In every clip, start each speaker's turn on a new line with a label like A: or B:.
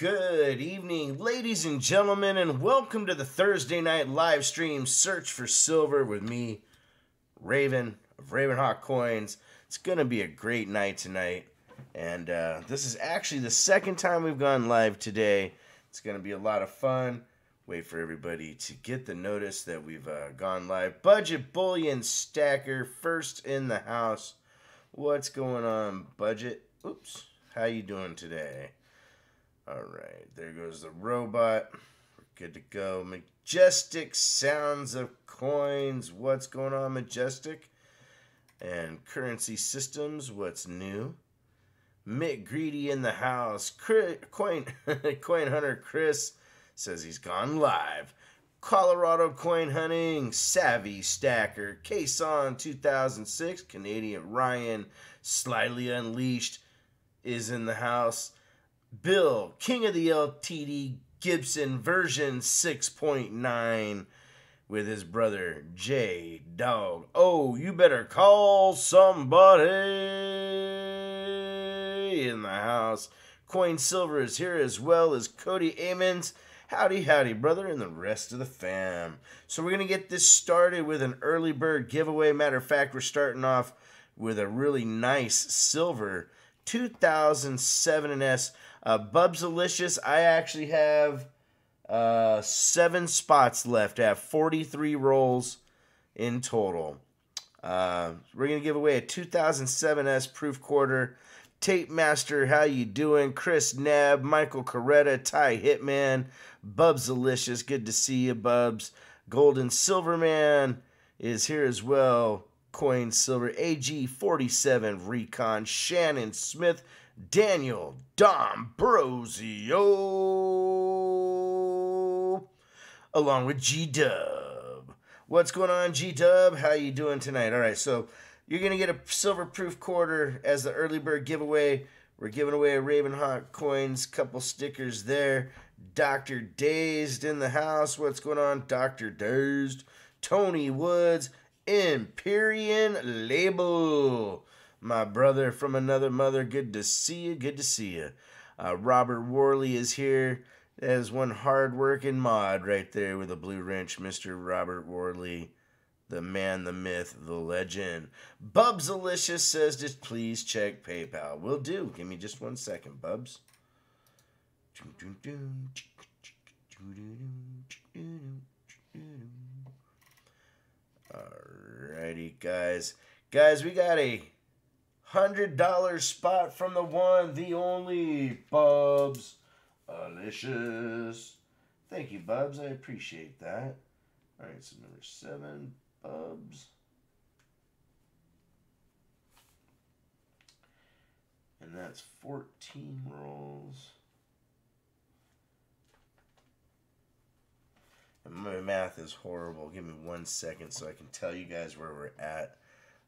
A: Good evening, ladies and gentlemen, and welcome to the Thursday night live stream Search for Silver with me, Raven of Ravenhawk Coins. It's going to be a great night tonight, and uh, this is actually the second time we've gone live today. It's going to be a lot of fun. Wait for everybody to get the notice that we've uh, gone live. Budget Bullion Stacker, first in the house. What's going on, Budget? Oops. How you doing today? All right, there goes the robot. We're good to go. Majestic sounds of coins. What's going on, Majestic? And currency systems. What's new? Mick Greedy in the house. coin, coin hunter Chris says he's gone live. Colorado coin hunting. Savvy stacker. Kason 2006. Canadian Ryan. Slightly unleashed is in the house. Bill, King of the LTD Gibson version 6.9 with his brother J Dog. Oh, you better call somebody in the house. Coin Silver is here as well as Cody Amons. Howdy, howdy, brother, and the rest of the fam. So, we're going to get this started with an early bird giveaway. Matter of fact, we're starting off with a really nice silver 2007 S. Uh, Bubsalicious, I actually have uh, seven spots left. I have 43 rolls in total. Uh, we're going to give away a 2007 S proof quarter. Tape Master, how you doing? Chris Nab, Michael Coretta, Ty Hitman, Bubsalicious, good to see you, Bubs. Golden Silverman is here as well. Coin Silver, AG47 Recon, Shannon Smith, Daniel Dombrosio, along with G Dub. What's going on, G Dub? How you doing tonight? All right, so you're gonna get a silver proof quarter as the early bird giveaway. We're giving away a Ravenhawk coins, couple stickers there. Dr. Dazed in the house. What's going on, Dr. Dazed? Tony Woods, Empyrean Label. My brother from another mother, good to see you, good to see you. Uh, Robert Worley is here. There's one hard-working mod right there with a blue wrench, Mr. Robert Worley. The man, the myth, the legend. Bubsalicious says just please check PayPal. Will do. Give me just one second, Bubs. Alrighty, guys. Guys, we got a $100 spot from the one, the only, Bubs. Alicious. Thank you, Bubs. I appreciate that. Alright, so number seven, Bubs. And that's 14 rolls. And My math is horrible. Give me one second so I can tell you guys where we're at.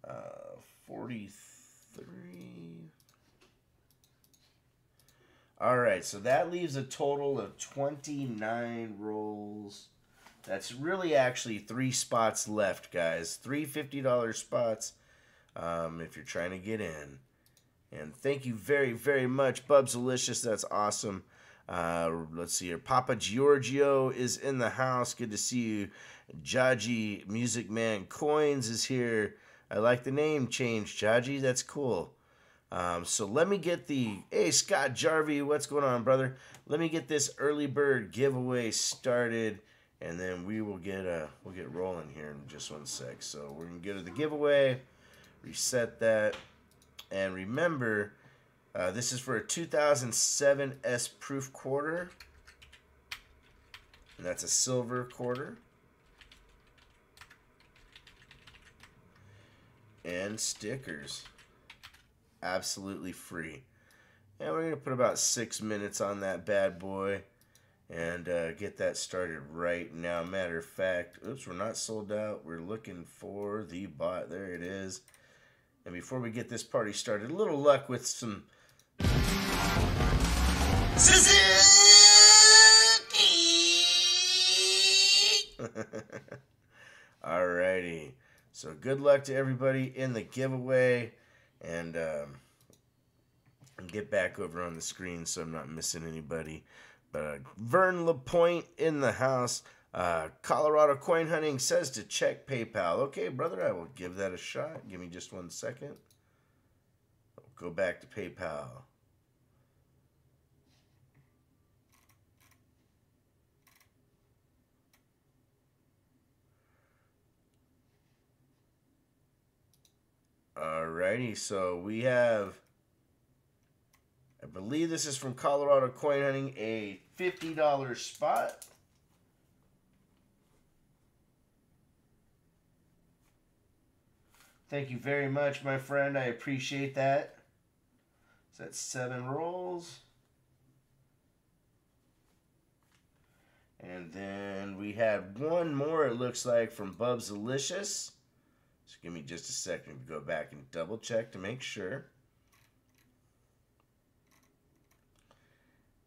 A: Uh, 43. All right, so that leaves a total of 29 rolls. That's really actually three spots left, guys. Three $50 spots um, if you're trying to get in. And thank you very, very much, Bubsalicious. That's awesome. Uh, let's see here. Papa Giorgio is in the house. Good to see you. Jaji Music Man Coins is here. I like the name change, Jaji. That's cool. Um, so let me get the hey Scott Jarvey, what's going on, brother? Let me get this early bird giveaway started, and then we will get uh we'll get rolling here in just one sec. So we're gonna go to the giveaway, reset that, and remember uh, this is for a 2007 S proof quarter. And that's a silver quarter. And stickers. Absolutely free. And we're going to put about six minutes on that bad boy and uh, get that started right now. Matter of fact, oops, we're not sold out. We're looking for the bot. There it is. And before we get this party started, a little luck with some Suzuki! Alrighty. So good luck to everybody in the giveaway. And um, get back over on the screen so I'm not missing anybody. But uh, Vern Lapointe in the house. Uh, Colorado Coin Hunting says to check PayPal. Okay, brother, I will give that a shot. Give me just one second. Go back to PayPal. Alrighty, so we have, I believe this is from Colorado Coin Hunting, a $50 spot. Thank you very much, my friend. I appreciate that. That's seven rolls. And then we had one more, it looks like, from Bubs Delicious. Give me just a second to go back and double check to make sure.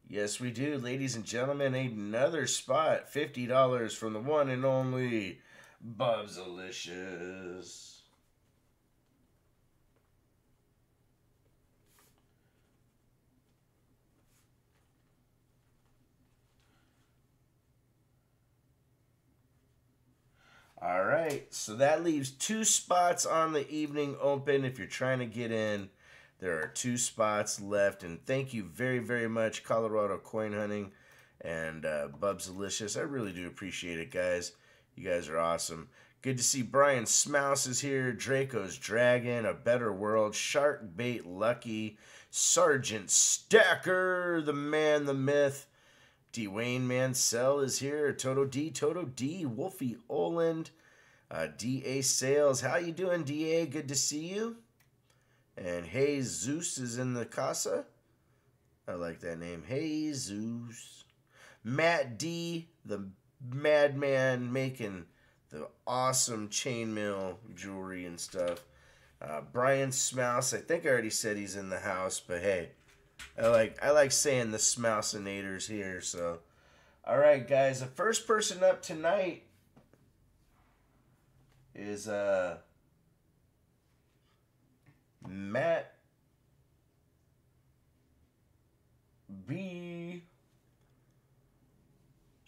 A: Yes, we do, ladies and gentlemen. Another spot, $50 from the one and only Bob's Delicious. All right, so that leaves two spots on the evening open. If you're trying to get in, there are two spots left. And thank you very, very much, Colorado Coin Hunting and uh, Bubs Delicious. I really do appreciate it, guys. You guys are awesome. Good to see Brian Smouse is here, Draco's Dragon, A Better World, Shark Bait Lucky, Sargent Stacker, the man, the myth, Dwayne Mansell is here. Toto D, Toto D, Wolfie Oland, uh, DA Sales. How you doing, DA? Good to see you. And Hey Zeus is in the casa. I like that name. Hey Zeus. Matt D, the madman making the awesome chainmail jewelry and stuff. Uh, Brian Smouse, I think I already said he's in the house, but hey, I like I like saying the Smousinators here. So, all right, guys. The first person up tonight is uh Matt B.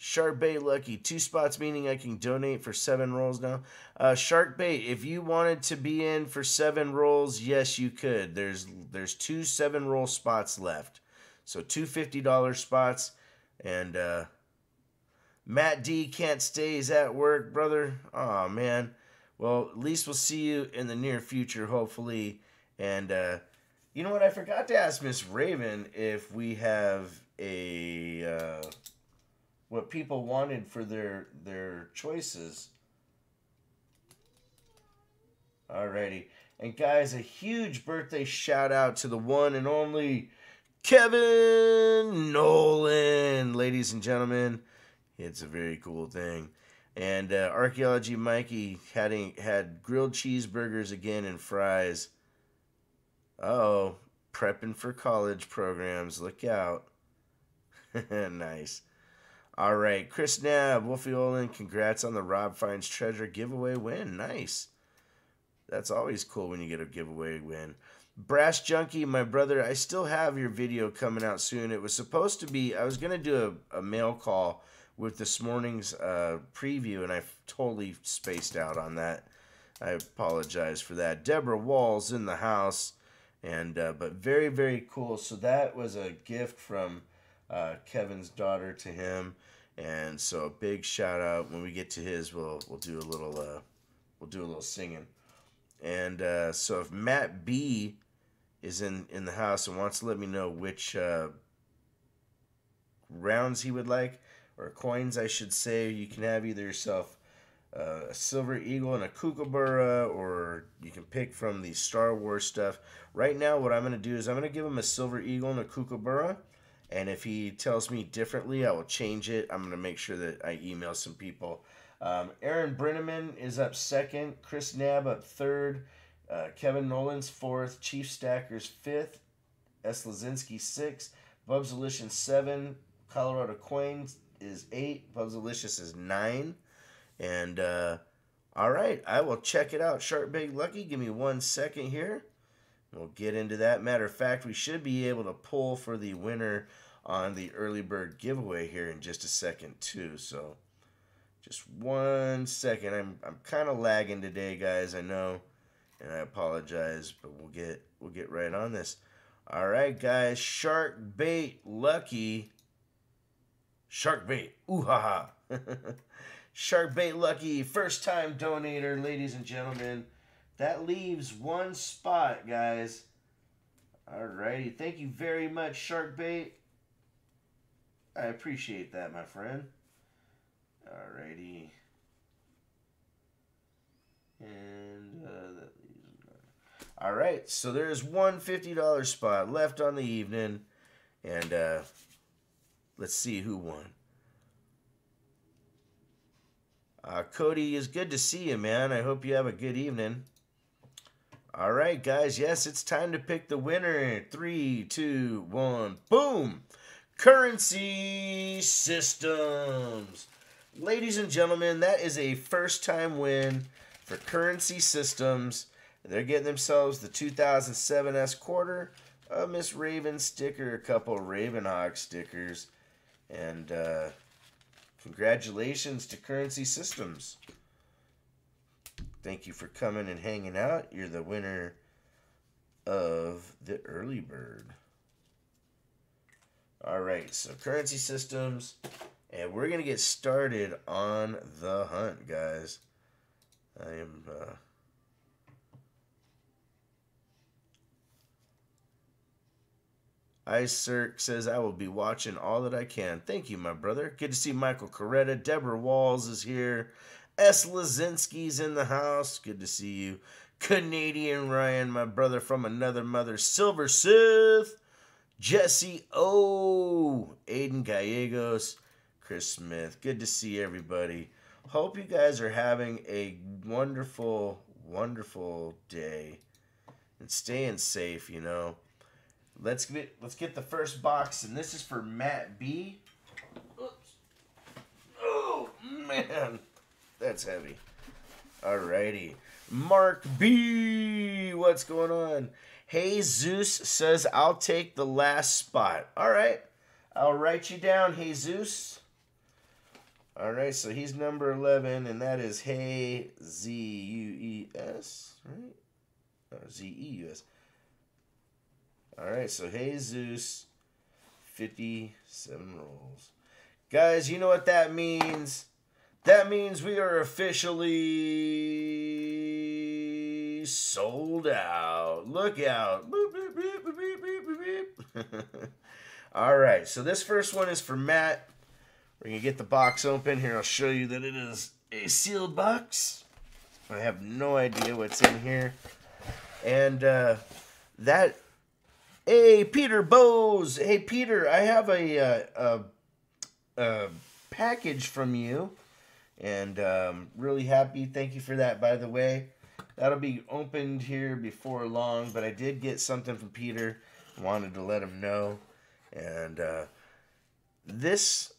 A: Shark bait lucky. Two spots meaning I can donate for seven rolls now. Uh, shark bait, if you wanted to be in for seven rolls, yes, you could. There's there's two seven roll spots left. So two $50 spots. And uh, Matt D can't stay. He's at work, brother. Oh, man. Well, at least we'll see you in the near future, hopefully. And uh, you know what? I forgot to ask Miss Raven if we have a... Uh, what people wanted for their their choices. Alrighty. And guys, a huge birthday shout out to the one and only Kevin Nolan, ladies and gentlemen. It's a very cool thing. And uh, Archaeology Mikey had, had grilled cheeseburgers again and fries. Uh oh, prepping for college programs. Look out. nice. All right, Chris Nab, Wolfie Olin, congrats on the Rob Finds Treasure giveaway win. Nice. That's always cool when you get a giveaway win. Brass Junkie, my brother, I still have your video coming out soon. It was supposed to be, I was going to do a, a, mail call with this morning's uh, preview, and I totally spaced out on that. I apologize for that. Deborah Walls in the house, and uh, but very, very cool. So that was a gift from uh, Kevin's daughter to him. And so a big shout out when we get to his, we'll we'll do a little uh, we'll do a little singing. And uh, so if Matt B is in in the house and wants to let me know which uh, rounds he would like or coins, I should say, you can have either yourself uh, a silver eagle and a kookaburra, or you can pick from the Star Wars stuff. Right now, what I'm going to do is I'm going to give him a silver eagle and a kookaburra and if he tells me differently, I will change it. I'm going to make sure that I email some people. Um, Aaron Brenneman is up second. Chris Nab up third. Uh, Kevin Nolan's fourth. Chief Stackers fifth. S. Lazinski sixth. Bubs Delicious seven. Colorado Coins is eight. Bubs Delicious is nine. And uh, all right, I will check it out. Shark Bait Lucky. Give me one second here. We'll get into that. Matter of fact, we should be able to pull for the winner on the early bird giveaway here in just a second too. So just one second. I'm I'm kind of lagging today, guys. I know, and I apologize, but we'll get we'll get right on this. All right, guys. Shark bait lucky. Shark bait. Ooh ha ha. Shark bait lucky. First time donator, ladies and gentlemen. That leaves one spot, guys. Alrighty. Thank you very much, Shark bait. I appreciate that, my friend. Alrighty. And uh, that all right, so there's one $50 spot left on the evening. And uh, let's see who won. Uh, Cody, is good to see you, man. I hope you have a good evening. All right, guys. Yes, it's time to pick the winner. Three, two, one, boom. Currency Systems. Ladies and gentlemen, that is a first time win for Currency Systems. They're getting themselves the 2007 S quarter, a Miss Raven sticker, a couple Ravenhawk stickers, and uh, congratulations to Currency Systems. Thank you for coming and hanging out. You're the winner of the early bird. All right, so Currency Systems, and we're going to get started on the hunt, guys. I am... Uh, Icerk says, I will be watching all that I can. Thank you, my brother. Good to see Michael Coretta. Deborah Walls is here. S. Lazinski's in the house. Good to see you. Canadian Ryan, my brother from another mother. Silver Sith. Jesse O. Aiden Gallegos. Chris Smith. Good to see everybody. Hope you guys are having a wonderful, wonderful day. And staying safe, you know. Let's get let's get the first box, and this is for Matt B. Oops. Oh man, that's heavy. Alrighty, Mark B. What's going on? Hey Zeus says I'll take the last spot. All right, I'll write you down, Hey Zeus. All right, so he's number eleven, and that is Hey Z U E S, right? Or Z E U S. All right, so Hey Zeus, 57 rolls. Guys, you know what that means? That means we are officially sold out. Look out. All right, so this first one is for Matt. We're going to get the box open. Here, I'll show you that it is a sealed box. I have no idea what's in here. And uh, that Hey, Peter Bose. Hey, Peter, I have a, uh, a, a package from you. And um, really happy. Thank you for that, by the way. That'll be opened here before long. But I did get something from Peter. Wanted to let him know. And uh, this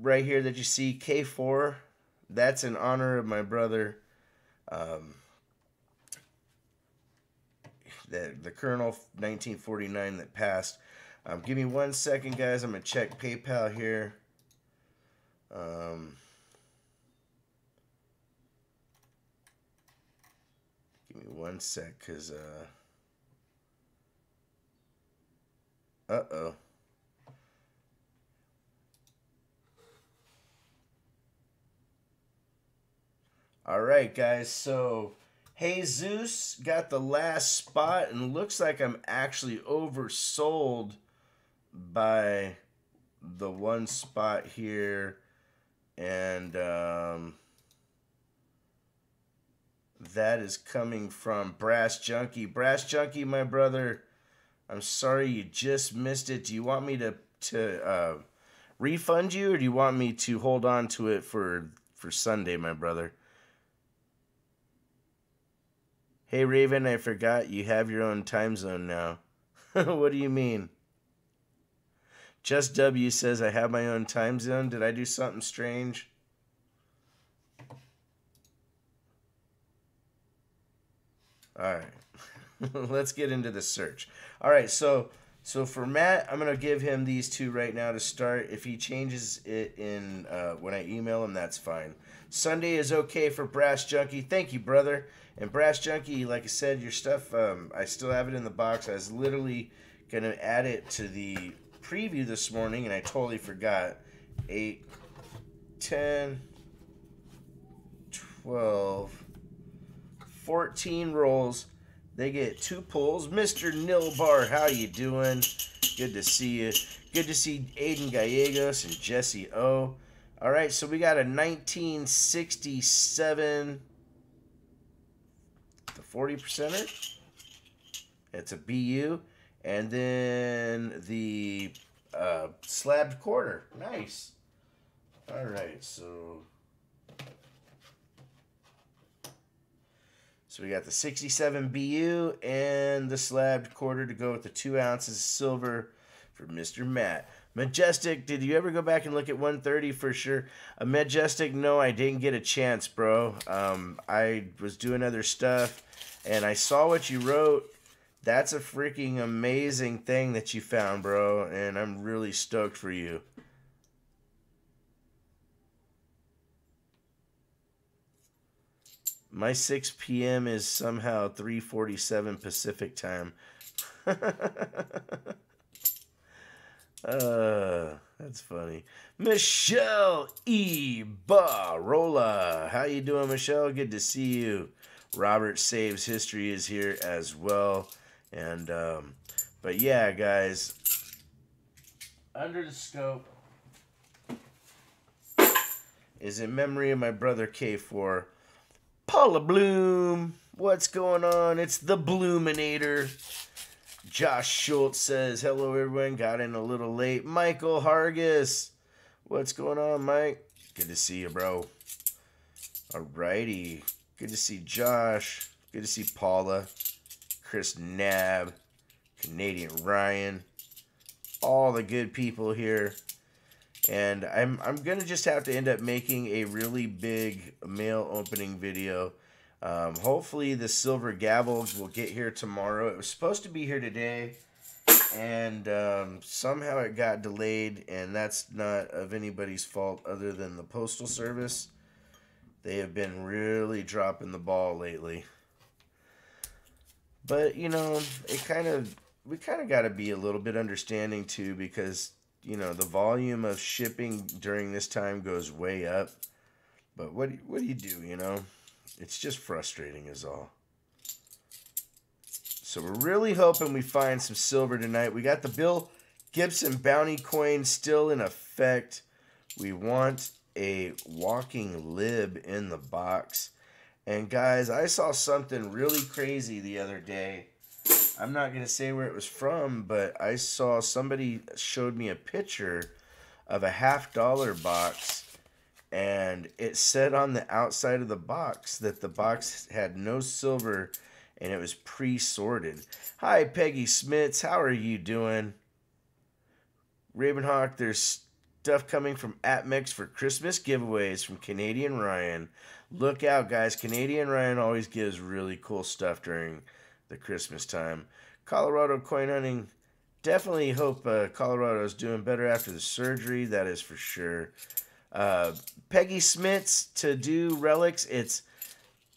A: right here that you see, K4, that's in honor of my brother. Um, the, the Colonel 1949 that passed. Um, give me one second, guys. I'm going to check PayPal here. Um, give me one sec, because... Uh, uh-oh. All right, guys. So Jesus got the last spot and looks like I'm actually oversold by the one spot here. And um, that is coming from Brass Junkie. Brass Junkie, my brother, I'm sorry you just missed it. Do you want me to, to uh, refund you or do you want me to hold on to it for, for Sunday, my brother? Hey Raven, I forgot you have your own time zone now. what do you mean? Just W says I have my own time zone. Did I do something strange? Alright. let's get into the search. All right, so so for Matt, I'm gonna give him these two right now to start. If he changes it in uh, when I email him, that's fine. Sunday is okay for Brass Junkie. Thank you, brother. And Brass Junkie, like I said, your stuff, um, I still have it in the box. I was literally gonna add it to the preview this morning, and I totally forgot. 8, 10, 12, 14 rolls. They get two pulls. Mr. Nilbar, how you doing? Good to see you. Good to see Aiden Gallegos and Jesse O. All right, so we got a 1967 the 40 percenter. It's a BU. And then the uh, slabbed quarter. Nice. All right, so so we got the 67 BU and the slabbed quarter to go with the two ounces of silver for Mr. Matt. Majestic, did you ever go back and look at 130 for sure? A Majestic, no, I didn't get a chance, bro. Um, I was doing other stuff and I saw what you wrote. That's a freaking amazing thing that you found, bro, and I'm really stoked for you. My 6 p.m. is somehow 3:47 Pacific time. uh, that's funny. Michelle E. Barola. How you doing, Michelle? Good to see you. Robert Saves History is here as well. And, um, but yeah, guys, Under the Scope is in memory of my brother K4. Paula Bloom, what's going on? It's the Bloominator. Josh Schultz says, hello everyone, got in a little late. Michael Hargis, what's going on, Mike? Good to see you, bro. Alrighty. Good to see Josh. Good to see Paula. Chris Nab. Canadian Ryan. All the good people here. And I'm, I'm going to just have to end up making a really big mail opening video. Um, hopefully the silver gavel will get here tomorrow. It was supposed to be here today. And um, somehow it got delayed. And that's not of anybody's fault other than the Postal Service. They have been really dropping the ball lately. But, you know, it kind of, we kind of got to be a little bit understanding too because, you know, the volume of shipping during this time goes way up. But what, what do you do, you know? It's just frustrating is all. So we're really hoping we find some silver tonight. We got the Bill Gibson bounty coin still in effect. We want a walking lib in the box. And guys, I saw something really crazy the other day. I'm not going to say where it was from, but I saw somebody showed me a picture of a half dollar box and it said on the outside of the box that the box had no silver and it was pre-sorted. Hi Peggy Smits, how are you doing? Ravenhawk, there's stuff coming from APMEX for Christmas giveaways from Canadian Ryan. Look out, guys. Canadian Ryan always gives really cool stuff during the Christmas time. Colorado coin hunting. Definitely hope uh, Colorado is doing better after the surgery. That is for sure. Uh, Peggy Smits to do relics. It's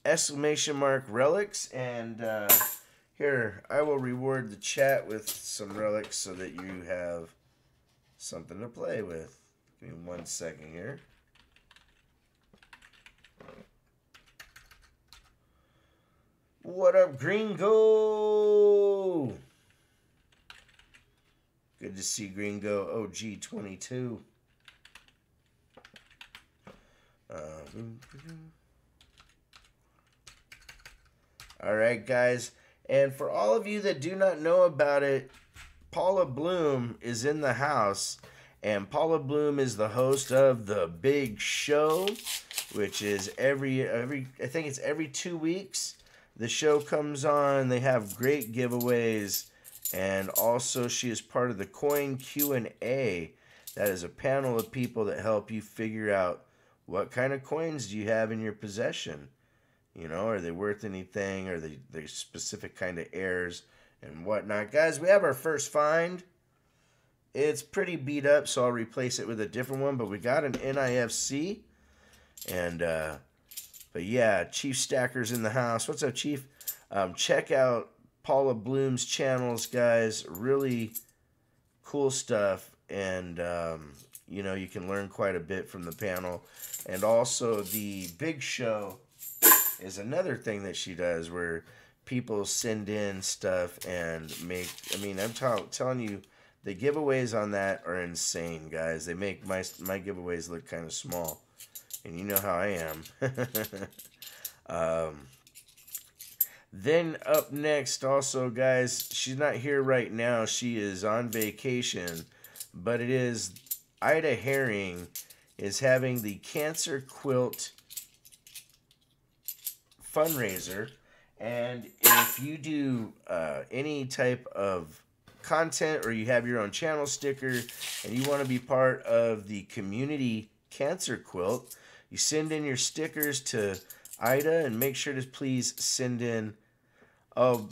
A: exclamation mark relics. And uh, here, I will reward the chat with some relics so that you have something to play with. Give me one second here. What up, Gringo? Good to see Gringo OG22. Uh, all right, guys. And for all of you that do not know about it, Paula Bloom is in the house. And Paula Bloom is the host of The Big Show, which is every, every I think it's every two weeks. The show comes on. They have great giveaways. And also she is part of the Coin Q&A. That is a panel of people that help you figure out what kind of coins do you have in your possession. You know, are they worth anything? Are they they specific kind of airs and whatnot? Guys, we have our first find. It's pretty beat up, so I'll replace it with a different one. But we got an NIFC, and uh, but yeah, Chief Stacker's in the house. What's up, Chief? Um, check out Paula Bloom's channels, guys. Really cool stuff, and um, you know you can learn quite a bit from the panel. And also the Big Show is another thing that she does where people send in stuff and make. I mean, I'm telling you, the giveaways on that are insane, guys. They make my my giveaways look kind of small, and you know how I am. um, then up next, also, guys, she's not here right now. She is on vacation, but it is Ida Herring is having the Cancer Quilt fundraiser. And if you do uh, any type of content or you have your own channel sticker and you want to be part of the community cancer quilt, you send in your stickers to Ida and make sure to please send in. Oh,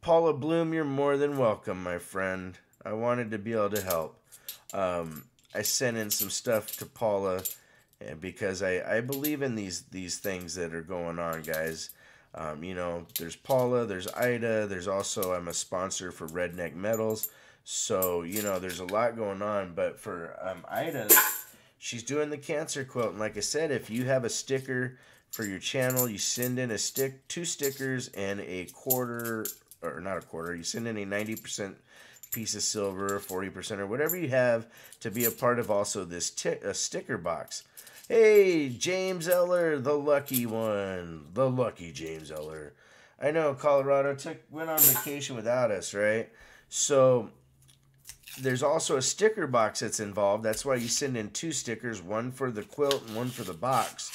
A: Paula Bloom, you're more than welcome, my friend. I wanted to be able to help. Um, I sent in some stuff to Paula because I, I believe in these these things that are going on, guys. Um, you know, there's Paula, there's Ida, there's also I'm a sponsor for Redneck Metals, so you know there's a lot going on. But for um, Ida, she's doing the cancer quilt, and like I said, if you have a sticker for your channel, you send in a stick, two stickers, and a quarter or not a quarter. You send in a ninety percent piece of silver, forty percent, or whatever you have to be a part of also this a sticker box. Hey, James Eller, the lucky one. The lucky James Eller. I know Colorado took went on vacation without us, right? So there's also a sticker box that's involved. That's why you send in two stickers, one for the quilt and one for the box.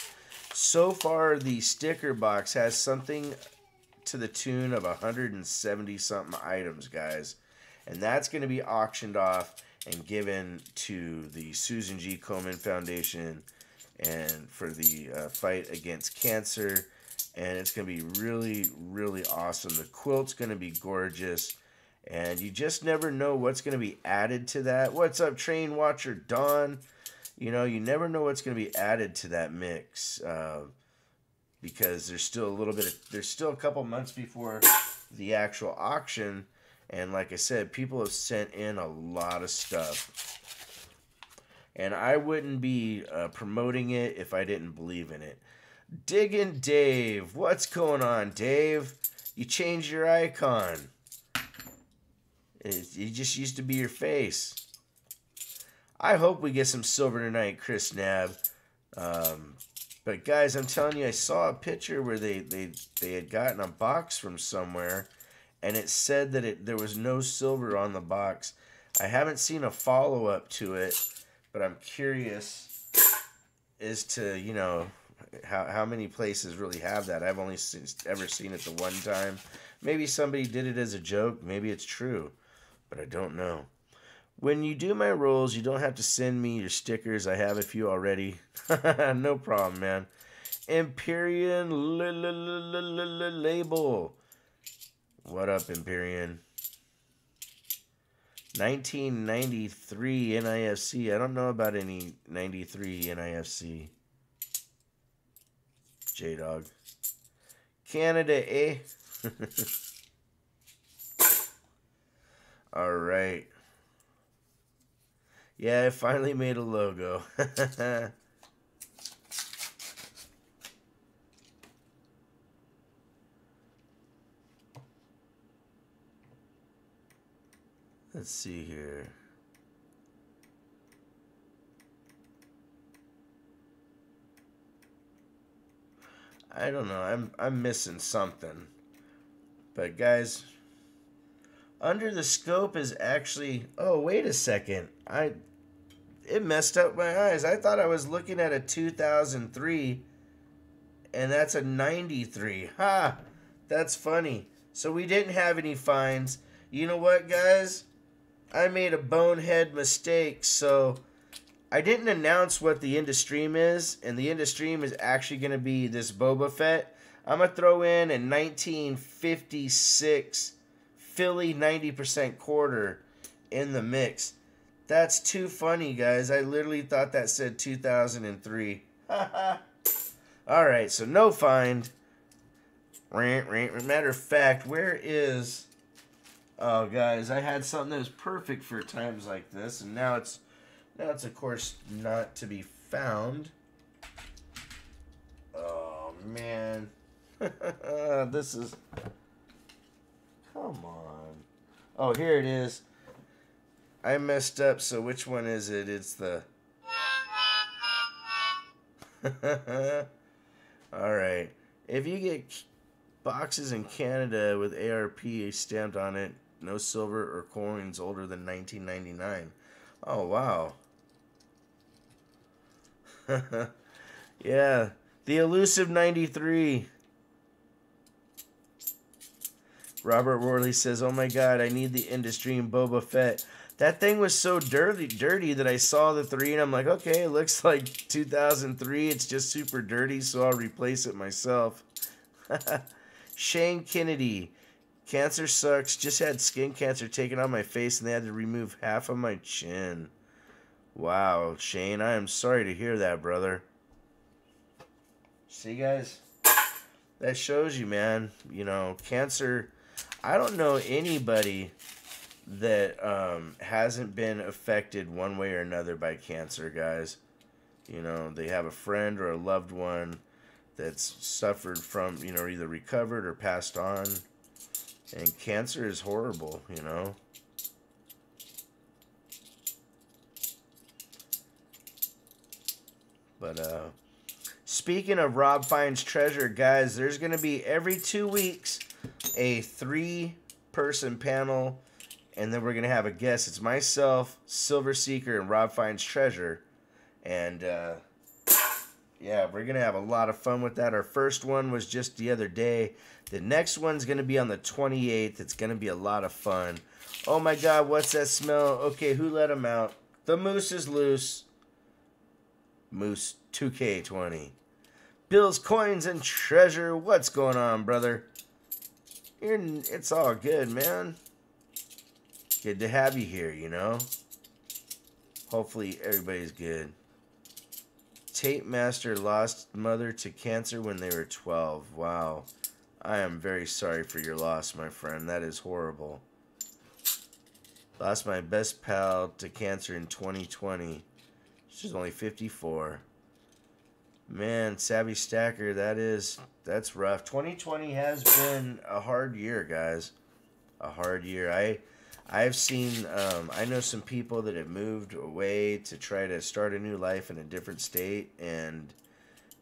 A: So far, the sticker box has something to the tune of 170 something items, guys. And that's going to be auctioned off and given to the Susan G. Komen Foundation and for the uh, fight against cancer. And it's going to be really, really awesome. The quilt's going to be gorgeous. And you just never know what's going to be added to that. What's up, Train Watcher Don? You know, you never know what's going to be added to that mix. Uh, because there's still a little bit of, there's still a couple months before the actual auction. And like I said, people have sent in a lot of stuff and I wouldn't be uh, promoting it if I didn't believe in it. Digging Dave, what's going on, Dave? You changed your icon. It, just used to be your face. I hope we get some silver tonight, Chris Nab. Um, but guys, I'm telling you, I saw a picture where they, they, they had gotten a box from somewhere, and it said that it there was no silver on the box. I haven't seen a follow up to it but I'm curious as to you know how how many places really have that. I've only seen, ever seen it the one time. Maybe somebody did it as a joke. Maybe it's true, but I don't know. When you do my rolls, you don't have to send me your stickers. I have a few already. no problem, man. Empyrean label. What up, Empyrean? 1993 NIFC. I don't know about any 93 NIFC. J Dog. Canada, eh? All right. Yeah, I finally made a logo. Let's see here. I don't know. I'm I'm missing something. But guys, under the scope is actually Oh, wait a second. I it messed up my eyes. I thought I was looking at a 2003 and that's a 93. Ha. That's funny. So we didn't have any fines. You know what, guys? I made a bonehead mistake, so I didn't announce what the end of stream is, and the end of stream is actually going to be this Boba Fett. I'm going to throw in a 1956 Philly 90% quarter in the mix. That's too funny, guys. I literally thought that said 2003. All right, so no find. Matter of fact, where is... Oh, guys, I had something that was perfect for times like this, and now it's, now it's of course not to be found. Oh man, this is. Come on. Oh, here it is. I messed up. So which one is it? It's the. All right. If you get boxes in Canada with ARP stamped on it, no silver or coins older than 1999. Oh, wow. yeah. The elusive 93. Robert Worley says, Oh my god, I need the industry and Boba Fett. That thing was so dirty, dirty that I saw the three and I'm like, okay, it looks like 2003. It's just super dirty, so I'll replace it myself. Shane Kennedy. Cancer sucks. Just had skin cancer taken on my face and they had to remove half of my chin. Wow, Shane, I am sorry to hear that, brother. See, guys? That shows you, man. You know, cancer. I don't know anybody that um, hasn't been affected one way or another by cancer, guys. You know, they have a friend or a loved one that's suffered from, you know, either recovered or passed on. And cancer is horrible, you know. But uh speaking of Rob finds treasure, guys, there's going to be every 2 weeks a 3 person panel and then we're to have a guest. It's myself, Silver Seeker and Rob finds treasure. And uh yeah, we're to have a lot of fun with that. Our first one was just the other day. The next one's to be on the 28th. It's to be a lot of fun. Oh my god, what's that smell? Okay, who let him out? The moose is loose. Moose 2K20. Bill's Coins and Treasure. What's going on, brother? You're, it's all good, man. Good to have you here, you know? Hopefully everybody's good. Tape Master lost mother to cancer when they were 12. Wow. I am very sorry for your loss, my friend. That is horrible. Lost my best pal to cancer in 2020. She's only 54. Man, Savvy Stacker, that is that's rough. 2020 has been a hard year, guys. A hard year. I I've seen um, I know some people that have moved away to try to start a new life in a different state and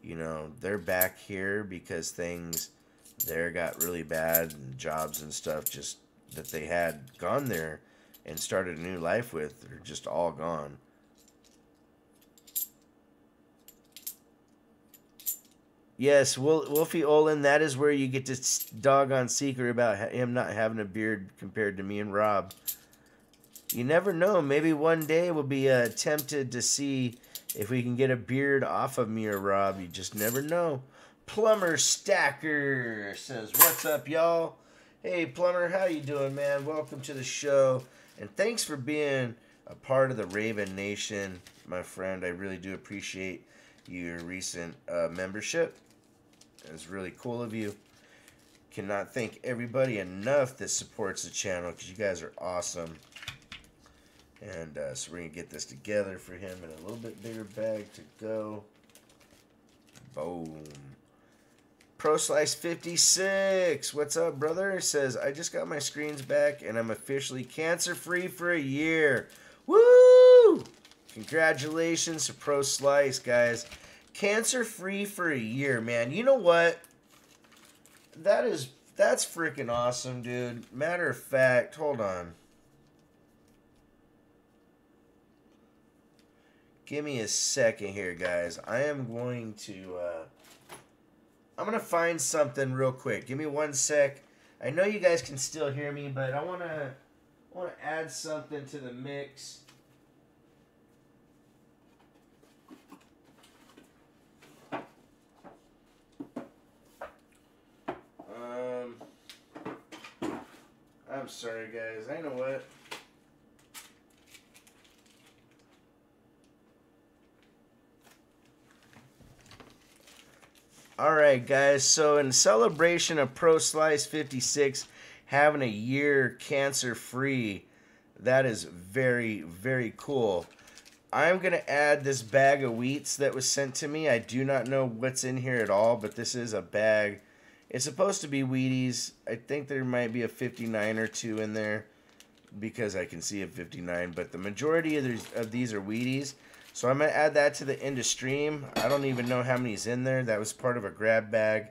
A: you know, they're back here because things there got really bad and jobs and stuff just that they had gone there and started a new life with are just all gone. Yes, Wolfie Olin, that is where you get this doggone secret about him not having a beard compared to me and Rob. You never know. Maybe one day we'll be uh, tempted to see if we can get a beard off of me or Rob. You just never know. Plumber Stacker says, "What's up, y'all? Hey, Plumber, how you doing, man? Welcome to the show, and thanks for being a part of the Raven Nation, my friend. I really do appreciate your recent uh, membership. It's really cool of you. Cannot thank everybody enough that supports the channel because you guys are awesome. And uh, so we're going to get this together for him in a little bit bigger bag to go. Boom. Pro Slice 56. What's up, brother? Says, I just got my screens back and I'm officially cancer free for a year. Woo! Congratulations to Pro Slice, guys. Cancer free for a year, man. You know what? That is, that's freaking awesome, dude. Matter of fact, hold on. Give me a second here, guys. I am going to, uh, I'm going to find something real quick. Give me one sec. I know you guys can still hear me, but I want to I want to add something to the mix. I'm sorry, guys. I know what. All right, guys. So, in celebration of Pro Slice 56 having a year cancer free, that is very, very cool. I'm going to add this bag of wheats that was sent to me. I do not know what's in here at all, but this is a bag. It's supposed to be Wheaties. I think there might be a 59 or two in there because I can see a 59, but the majority of these, of these are Wheaties. So I'm going to add that to the end of stream. I don't even know how many's in there. That was part of a grab bag.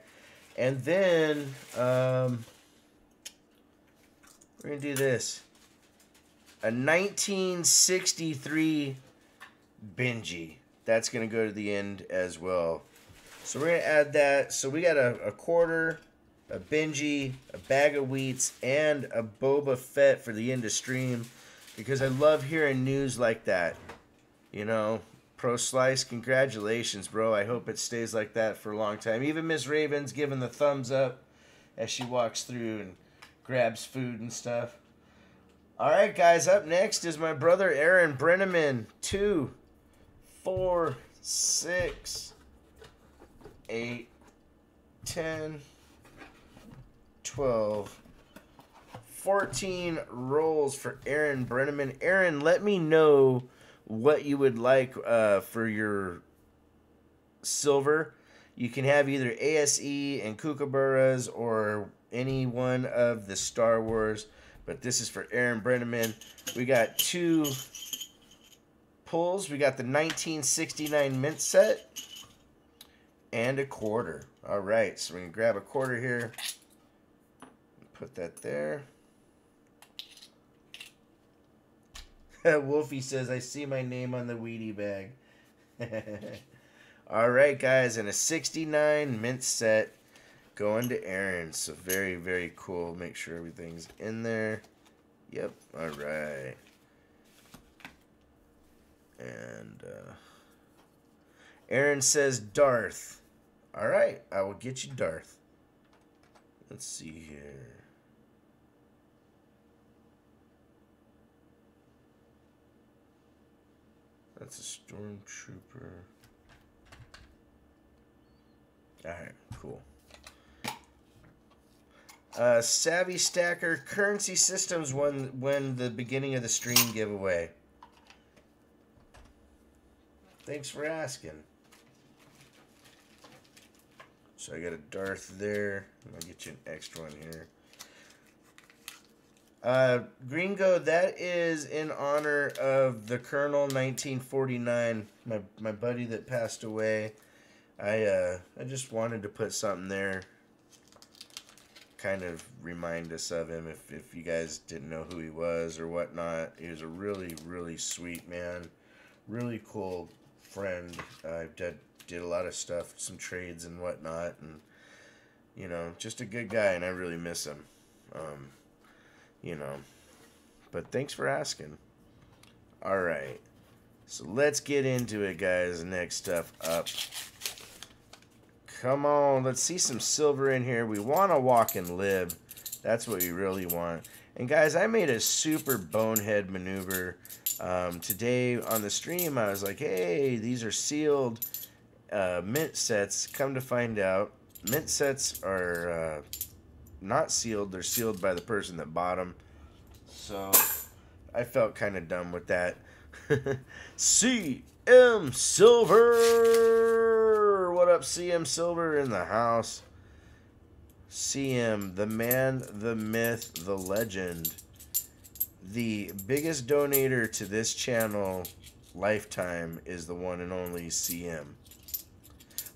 A: And then um, we're going to do this. A 1963 Benji. That's going to go to the end as well. So we're going to add that. So we got a, a quarter, a Benji, a bag of wheats, and a Boba Fett for the end of stream. Because I love hearing news like that. You know, Pro Slice, congratulations, bro. I hope it stays like that for a long time. Even Miss Raven's giving the thumbs up as she walks through and grabs food and stuff. All right, guys, up next is my brother Aaron Brenneman. Two, four, six, eight, ten, twelve. 14 rolls for Aaron Brenneman. Aaron, let me know what you would like uh, for your silver. You can have either ASE and Kookaburras or any one of the Star Wars. But this is for Aaron Brenneman. We got two pulls. We got the 1969 mint set and a quarter. All right, so we can grab a quarter here. Put that there. Wolfie says, I see my name on the weedy bag. All right, guys, and a 69 mint set going to Aaron. So very, very cool. Make sure everything's in there. Yep. All right. And uh, Aaron says Darth. All right, I will get you Darth. Let's see here. That's a stormtrooper. Alright, cool. Uh, Savvy Stacker Currency Systems won when the beginning of the stream giveaway. Thanks for asking. So I got a Darth there. I'm gonna get you an extra one here. Uh, Gringo, that is in honor of the Colonel 1949, my my buddy that passed away. I uh, I just wanted to put something there, kind of remind us of him if if you guys didn't know who he was or whatnot. He was a really really sweet man, really cool friend. I've did did a lot of stuff, some trades and whatnot, and you know, just a good guy, and I really miss him. Um, you know. But thanks for asking. All right. So let's get into it, guys. Next stuff up. Come on, let's see some silver in here. We want to walk and live. That's what we really want. And guys, I made a super bonehead maneuver. Um, today on the stream, I was like, hey, these are sealed uh, mint sets. Come to find out, mint sets are uh, not sealed. They're sealed by the person that bought them. So I felt kind of dumb with that. CM Silver! What up, CM Silver in the house? CM, the man, the myth, the legend. The biggest donator to this channel lifetime is the one and only CM.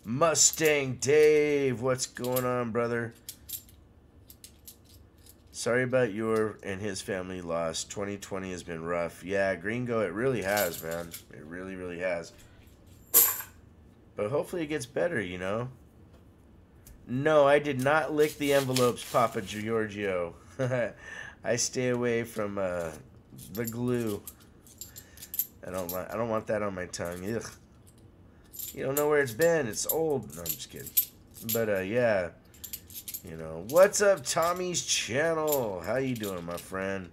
A: Mustang Dave, what's going on, brother? Sorry about your and his family loss. 2020 has been rough. Yeah, Gringo, it really has, man. It really, really has. But hopefully it gets better, you know? No, I did not lick the envelopes, Papa Giorgio. I stay away from uh, the glue. I don't. I don't want that on my tongue. Ugh. You don't know where it's been. It's old. No, I'm just kidding. But uh, yeah, You know, what's up, Tommy's channel? How you doing, my friend?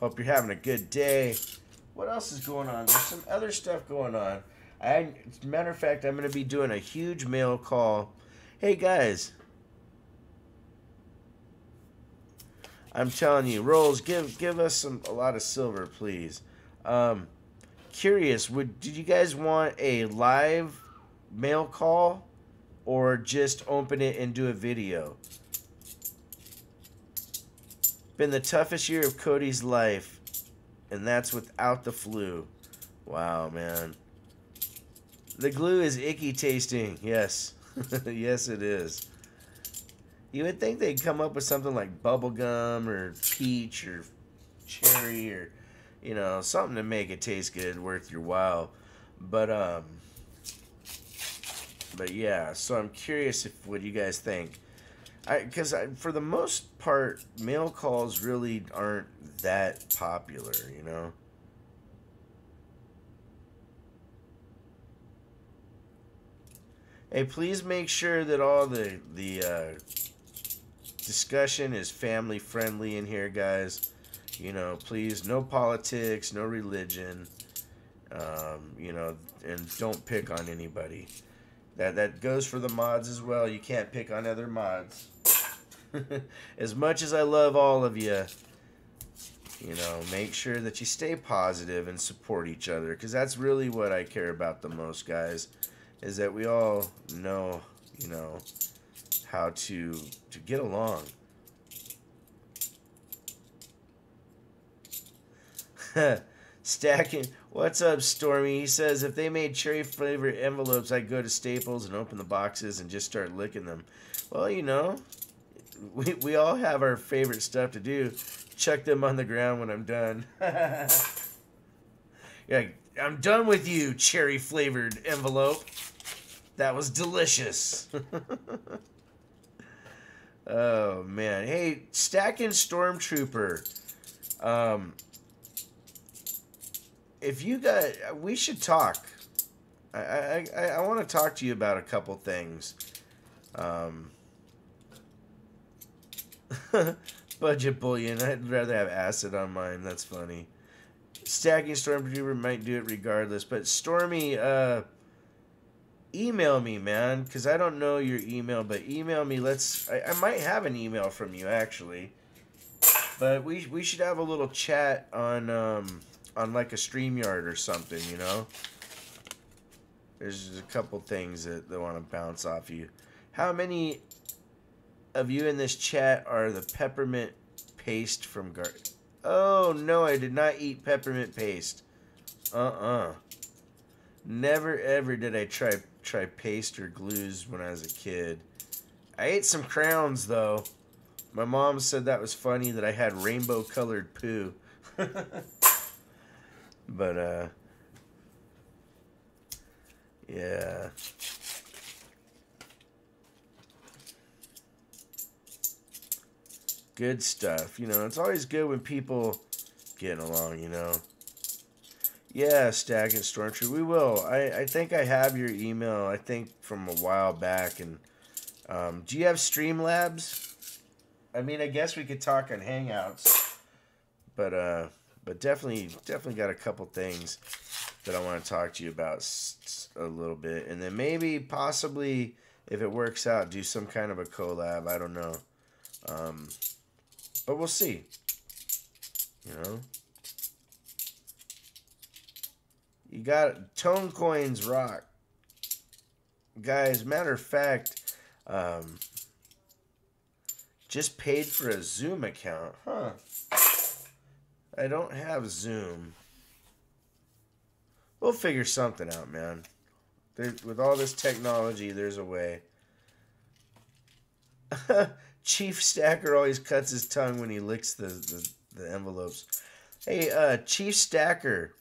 A: Hope you're having a good day. What else is going on? There's some other stuff going on. I, matter of fact, I'm going to be doing a huge mail call. Hey guys, I'm telling you, Rolls, give give us some a lot of silver, please. Um, curious, would did you guys want a live mail call or just open it and do a video? Been the toughest year of Cody's life, and that's without the flu. Wow, man. The glue is icky tasting. Yes. yes, it is. You would think they'd come up with something like bubblegum or peach or cherry or, you know, something to make it taste good, worth your while. But, um, but yeah, so I'm curious if what you guys think because for the most part, mail calls really aren't that popular, you know. Hey, please make sure that all the the uh, discussion is family friendly in here, guys. You know, please, no politics, no religion. Um, you know, and don't pick on anybody. That that goes for the mods as well. You can't pick on other mods. as much as I love all of you, you know, make sure that you stay positive and support each other because that's really what I care about the most, guys. Is that we all know, you know, how to to get along. Stacking. What's up, Stormy? He says if they made cherry flavored envelopes, I'd go to Staples and open the boxes and just start licking them. Well, you know, we, we all have our favorite stuff to do. Chuck them on the ground when I'm done. yeah, I'm done with you, cherry flavored envelope. That was delicious. oh man. Hey, stacking stormtrooper. Um if you got we should talk. I I I, want to talk to you about a couple things. Um Budget bullion. I'd rather have acid on mine. That's funny. Stacking Stormtrooper might do it regardless. But Stormy, uh, email me, man, because I don't know your email. But email me. Let's. I, I might have an email from you actually. But we we should have a little chat on um on like a Streamyard or something. You know. There's just a couple things that, that want to bounce off you. How many of you in this chat are the peppermint paste from Gar. Oh no, I did not eat peppermint paste. Uh-uh. Never ever did I try try paste or glues when I was a kid. I ate some crowns though. My mom said that was funny that I had rainbow colored poo. but uh yeah. good stuff. You know, it's always good when people getting along, you know. Yeah, Stacking Stormtrooper, we will. I, I think I have your email, I think from a while back. And um, do you have Streamlabs? I mean, I guess we could talk on Hangouts. But, uh, but definitely, definitely got a couple things that I want to talk to you about a little bit. And then maybe, possibly, if it works out, do some kind of a collab. I don't know. Um, but we'll see. You know? You got tone coins rock. Guys, matter of fact, um, just paid for a Zoom account. Huh. I don't have Zoom. We'll figure something out, man. There, with all this technology, there's a way. Chief Stacker always cuts his tongue when he licks the, the, the envelopes. Hey, uh, Chief Stacker.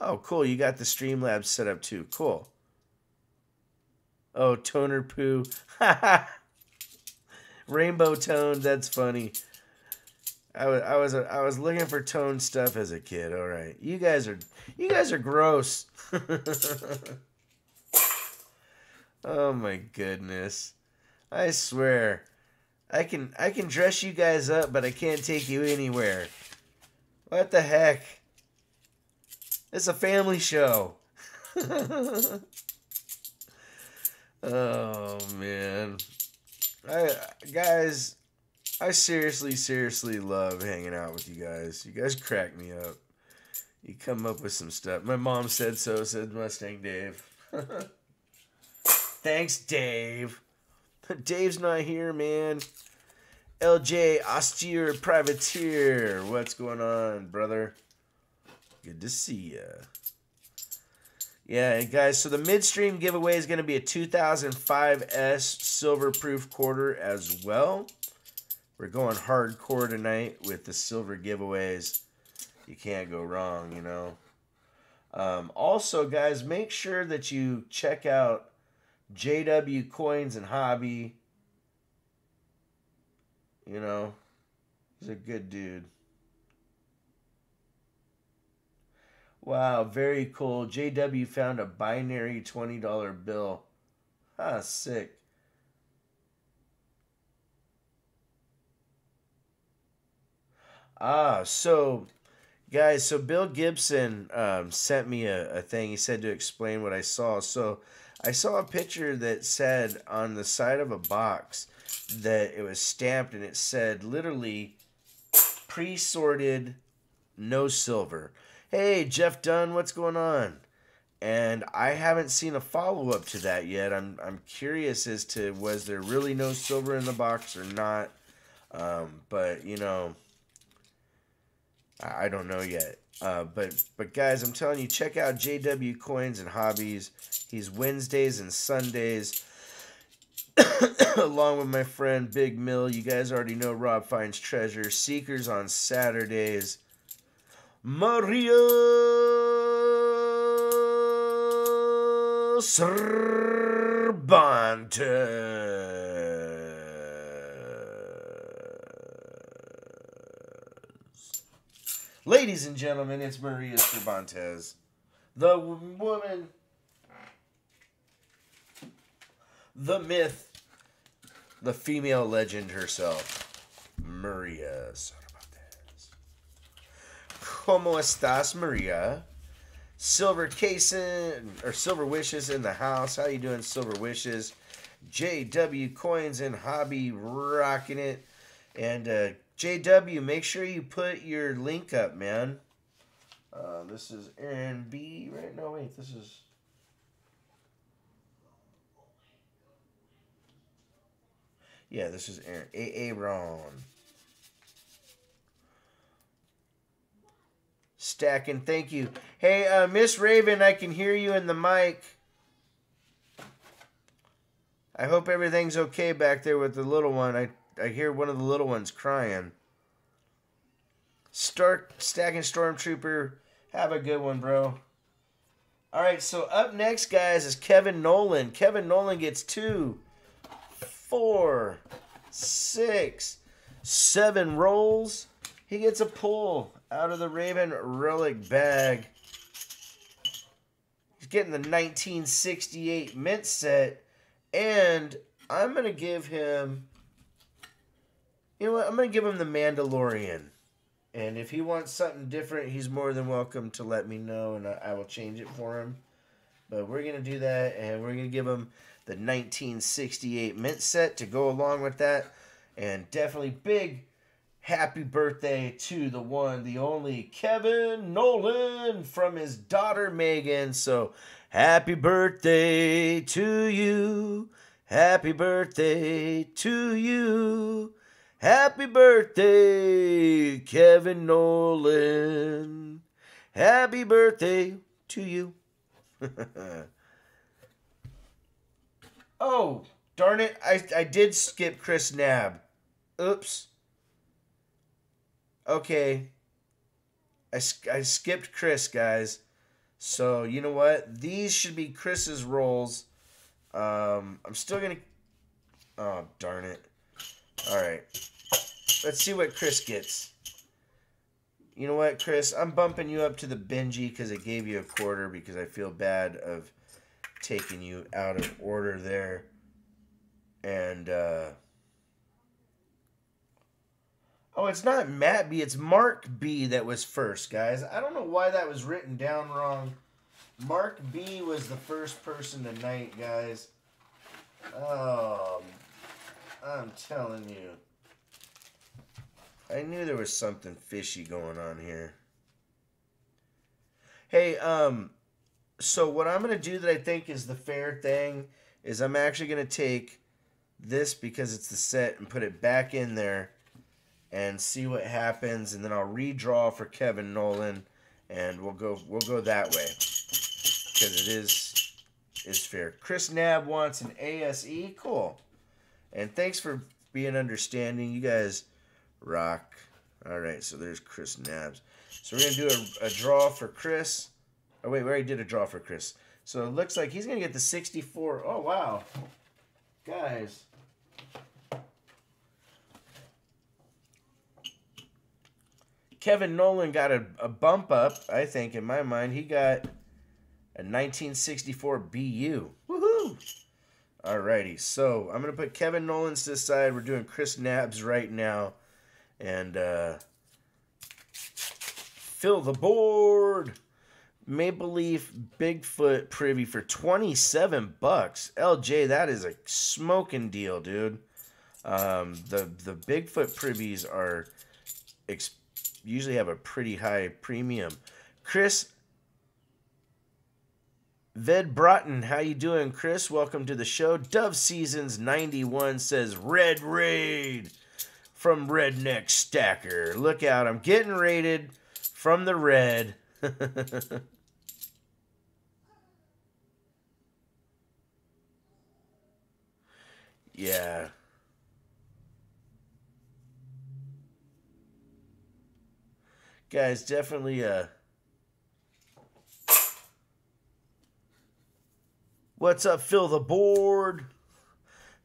A: Oh, cool. You got the Streamlabs set up too. Cool. Oh, toner poo. Rainbow tone. That's funny. I was I was I was looking for tone stuff as a kid. All right, you guys are you guys are gross. Oh my goodness. I swear. I can I can dress you guys up, but I can't take you anywhere. What the heck? It's a family show. oh man. I guys, I seriously seriously love hanging out with you guys. You guys crack me up. You come up with some stuff. My mom said so, said Mustang Dave. Thanks, Dave. Dave's not here, man. LJ, austere privateer. What's going on, brother? Good to see ya. Yeah, guys, so the midstream giveaway is going to be a 2005S silver proof quarter as well. We're going hardcore tonight with the silver giveaways. You can't go wrong, you know. Um, also, guys, make sure that you check out JW Coins and Hobby. You know, he's a good dude. Wow, very cool. JW found a binary $20 bill. Ah, sick. Ah, so guys, so Bill Gibson um, sent me a, a thing. He said to explain what I saw. So I saw a picture that said on the side of a box that it was stamped and it said literally pre sorted, no silver. Hey, Jeff Dunn, what's going on? And I haven't seen a follow up to that yet. I'm, I'm curious as to was there really no silver in the box or not. Um, but, you know, I don't know yet. Uh, but but guys, I'm telling you, check out JW Coins and Hobbies. He's Wednesdays and Sundays, along with my friend Big Mill. You guys already know Rob finds treasure. Seekers on Saturdays. Maria Cervantes. Ladies and gentlemen, it's Maria Cervantes, the woman, the myth, the female legend herself, Maria Cervantes. ¿Cómo estás, Maria? Silver Cason or Silver Wishes in the house. How you doing, Silver Wishes? JW Coins and Hobby rocking it. And uh, JW, make sure you put your link up, man. Uh, this is Aaron B. Right? No, wait. This is. Yeah, this is Aaron. A. A. Stacking, thank you. Hey, uh, Miss Raven, I can hear you in the mic. I hope everything's okay back there with the little one. I I hear one of the little ones crying. Start stacking Stormtrooper. Have a good one, bro. All right, so up next, guys, is Kevin Nolan. Kevin Nolan gets two, four, six, seven rolls. He gets a pull out of the Raven Relic bag. He's getting the 1968 mint set. And I'm going to give him you know what? I'm going to give him the Mandalorian. And if he wants something different, he's more than welcome to let me know, and I, will change it for him. But we're going to do that, and we're going to give him the 1968 mint set to go along with that. And definitely big happy birthday to the one, the only Kevin Nolan from his daughter Megan. So happy birthday to you. Happy birthday to you. Happy birthday, Kevin Nolan. Happy birthday to you. oh, darn it. I, I did skip Chris Nab. Oops. Okay. I, I skipped Chris, guys. So, you know what? These should be Chris's rolls. Um, I'm still going to... Oh, darn it. All right. Let's see what Chris gets. You know what, Chris? I'm bumping you up to the Benji because I gave you a quarter because I feel bad of taking you out of order there. And uh Oh, it's not Matt B, it's Mark B that was first, guys. I don't know why that was written down wrong. Mark B was the first person tonight, guys. Um I'm telling you. I knew there was something fishy going on here. Hey, um, so what I'm gonna do that I think is the fair thing is I'm actually gonna take this because it's the set and put it back in there and see what happens, and then I'll redraw for Kevin Nolan, and we'll go we'll go that way because it is is fair. Chris Nab wants an ASE, cool, and thanks for being understanding. You guys rock. All right, so there's Chris Nabs. So we're gonna do a, a draw for Chris. Oh wait, we already did a draw for Chris. So it looks like he's gonna get the 64. Oh wow, guys. Kevin Nolan got a, a bump up, I think, in my mind. He got a 1964 BU. Woohoo! Alrighty, so I'm going to put Kevin Nolan to the side. We're doing Chris Nabs right now. And uh, fill the board. Maple Leaf Bigfoot Privy for 27 bucks. LJ, that is a smoking deal, dude. Um, the the Bigfoot privies are usually have a pretty high premium. Chris Ved Broughton, how you doing, Chris? Welcome to the show. Dove Seasons 91 says Red Raid from Redneck Stacker. Look out, I'm getting raided from the red. yeah. Guys, definitely uh What's up, Fill the Board?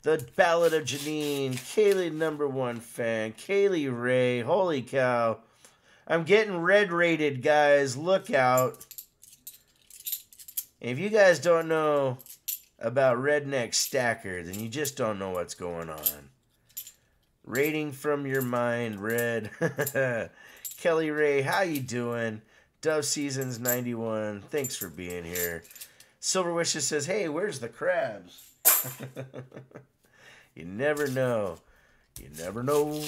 A: The Ballad of Janine, Kaylee number one fan, Kaylee Ray, holy cow. I'm getting red rated, guys. Look out. If you guys don't know about Redneck Stacker, then you just don't know what's going on. Rating from your mind, Red. Kelly Ray, how you doing? Dove Seasons 91, thanks for being here. Silver Wishes says, hey, where's the crabs? you never know. You never know.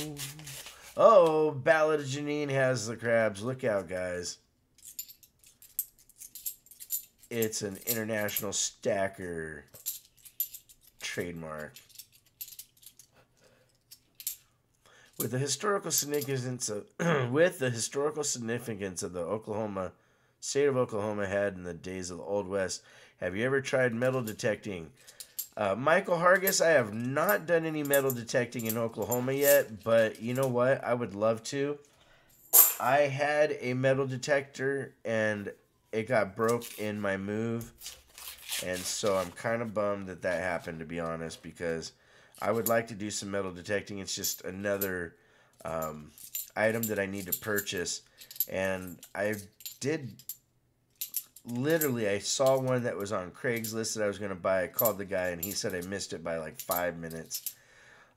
A: Oh, Ballad of Janine has the crabs. Look out, guys. It's an international stacker trademark. With the historical significance of with the historical significance of the Oklahoma state of Oklahoma had in the days of the Old West, have you ever tried metal detecting? Uh, Michael Hargis, I have not done any metal detecting in Oklahoma yet, but you know what? I would love to. I had a metal detector and it got broke in my move. And so I'm kind of bummed that that happened, to be honest, because I would like to do some metal detecting. It's just another um, item that I need to purchase. And I did literally I saw one that was on Craigslist that I was going to buy. I called the guy and he said I missed it by like five minutes.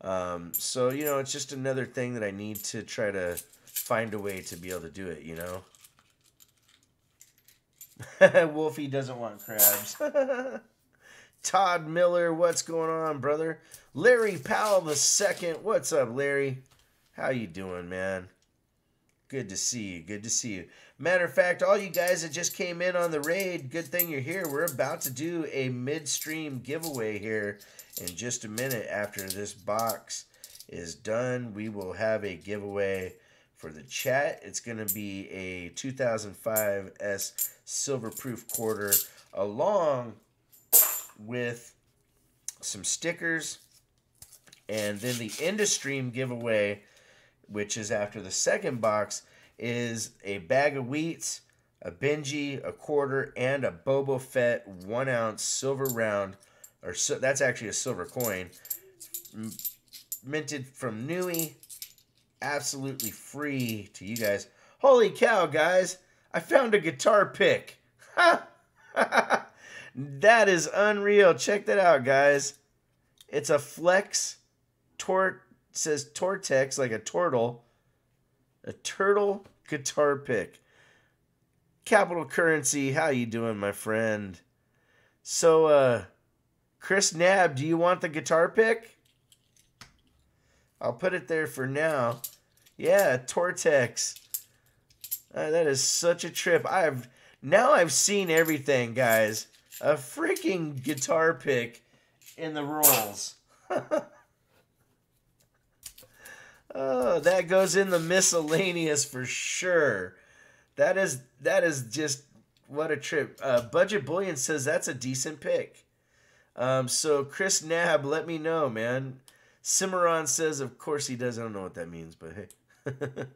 A: Um, so you know, it's just another thing that I need to try to find a way to be able to do it. You know. Wolfie doesn't want crabs. Todd Miller, what's going on, brother? Larry Powell the second, what's up, Larry? How you doing, man? Good to see you. Good to see you. Matter of fact, all you guys that just came in on the raid, good thing you're here. We're about to do a midstream giveaway here in just a minute after this box is done. We will have a giveaway for the chat. It's going to be a 2005 S silver proof quarter along with some stickers and then the Industream giveaway which is after the second box, is a bag of wheats, a Benji, a quarter, and a Boba Fett one ounce silver round, or so, that's actually a silver coin, minted from Niue, absolutely free to you guys. Holy cow, guys! I found a guitar pick. that is unreal. Check that out, guys. It's a flex tort says Tortex like a turtle. A turtle guitar pick. Capital Currency, how you doing, my friend? So uh Chris Nab, do you want the guitar pick? I'll put it there for now. Yeah, Tortex. Uh, that is such a trip. I've now I've seen everything, guys. A freaking guitar pick in the rolls. oh, that goes in the miscellaneous for sure. That is that is just what a trip. Uh, Budget Bullion says that's a decent pick. Um, so Chris Nab, let me know, man. Cimarron says, of course he does. I don't know what that means, but hey.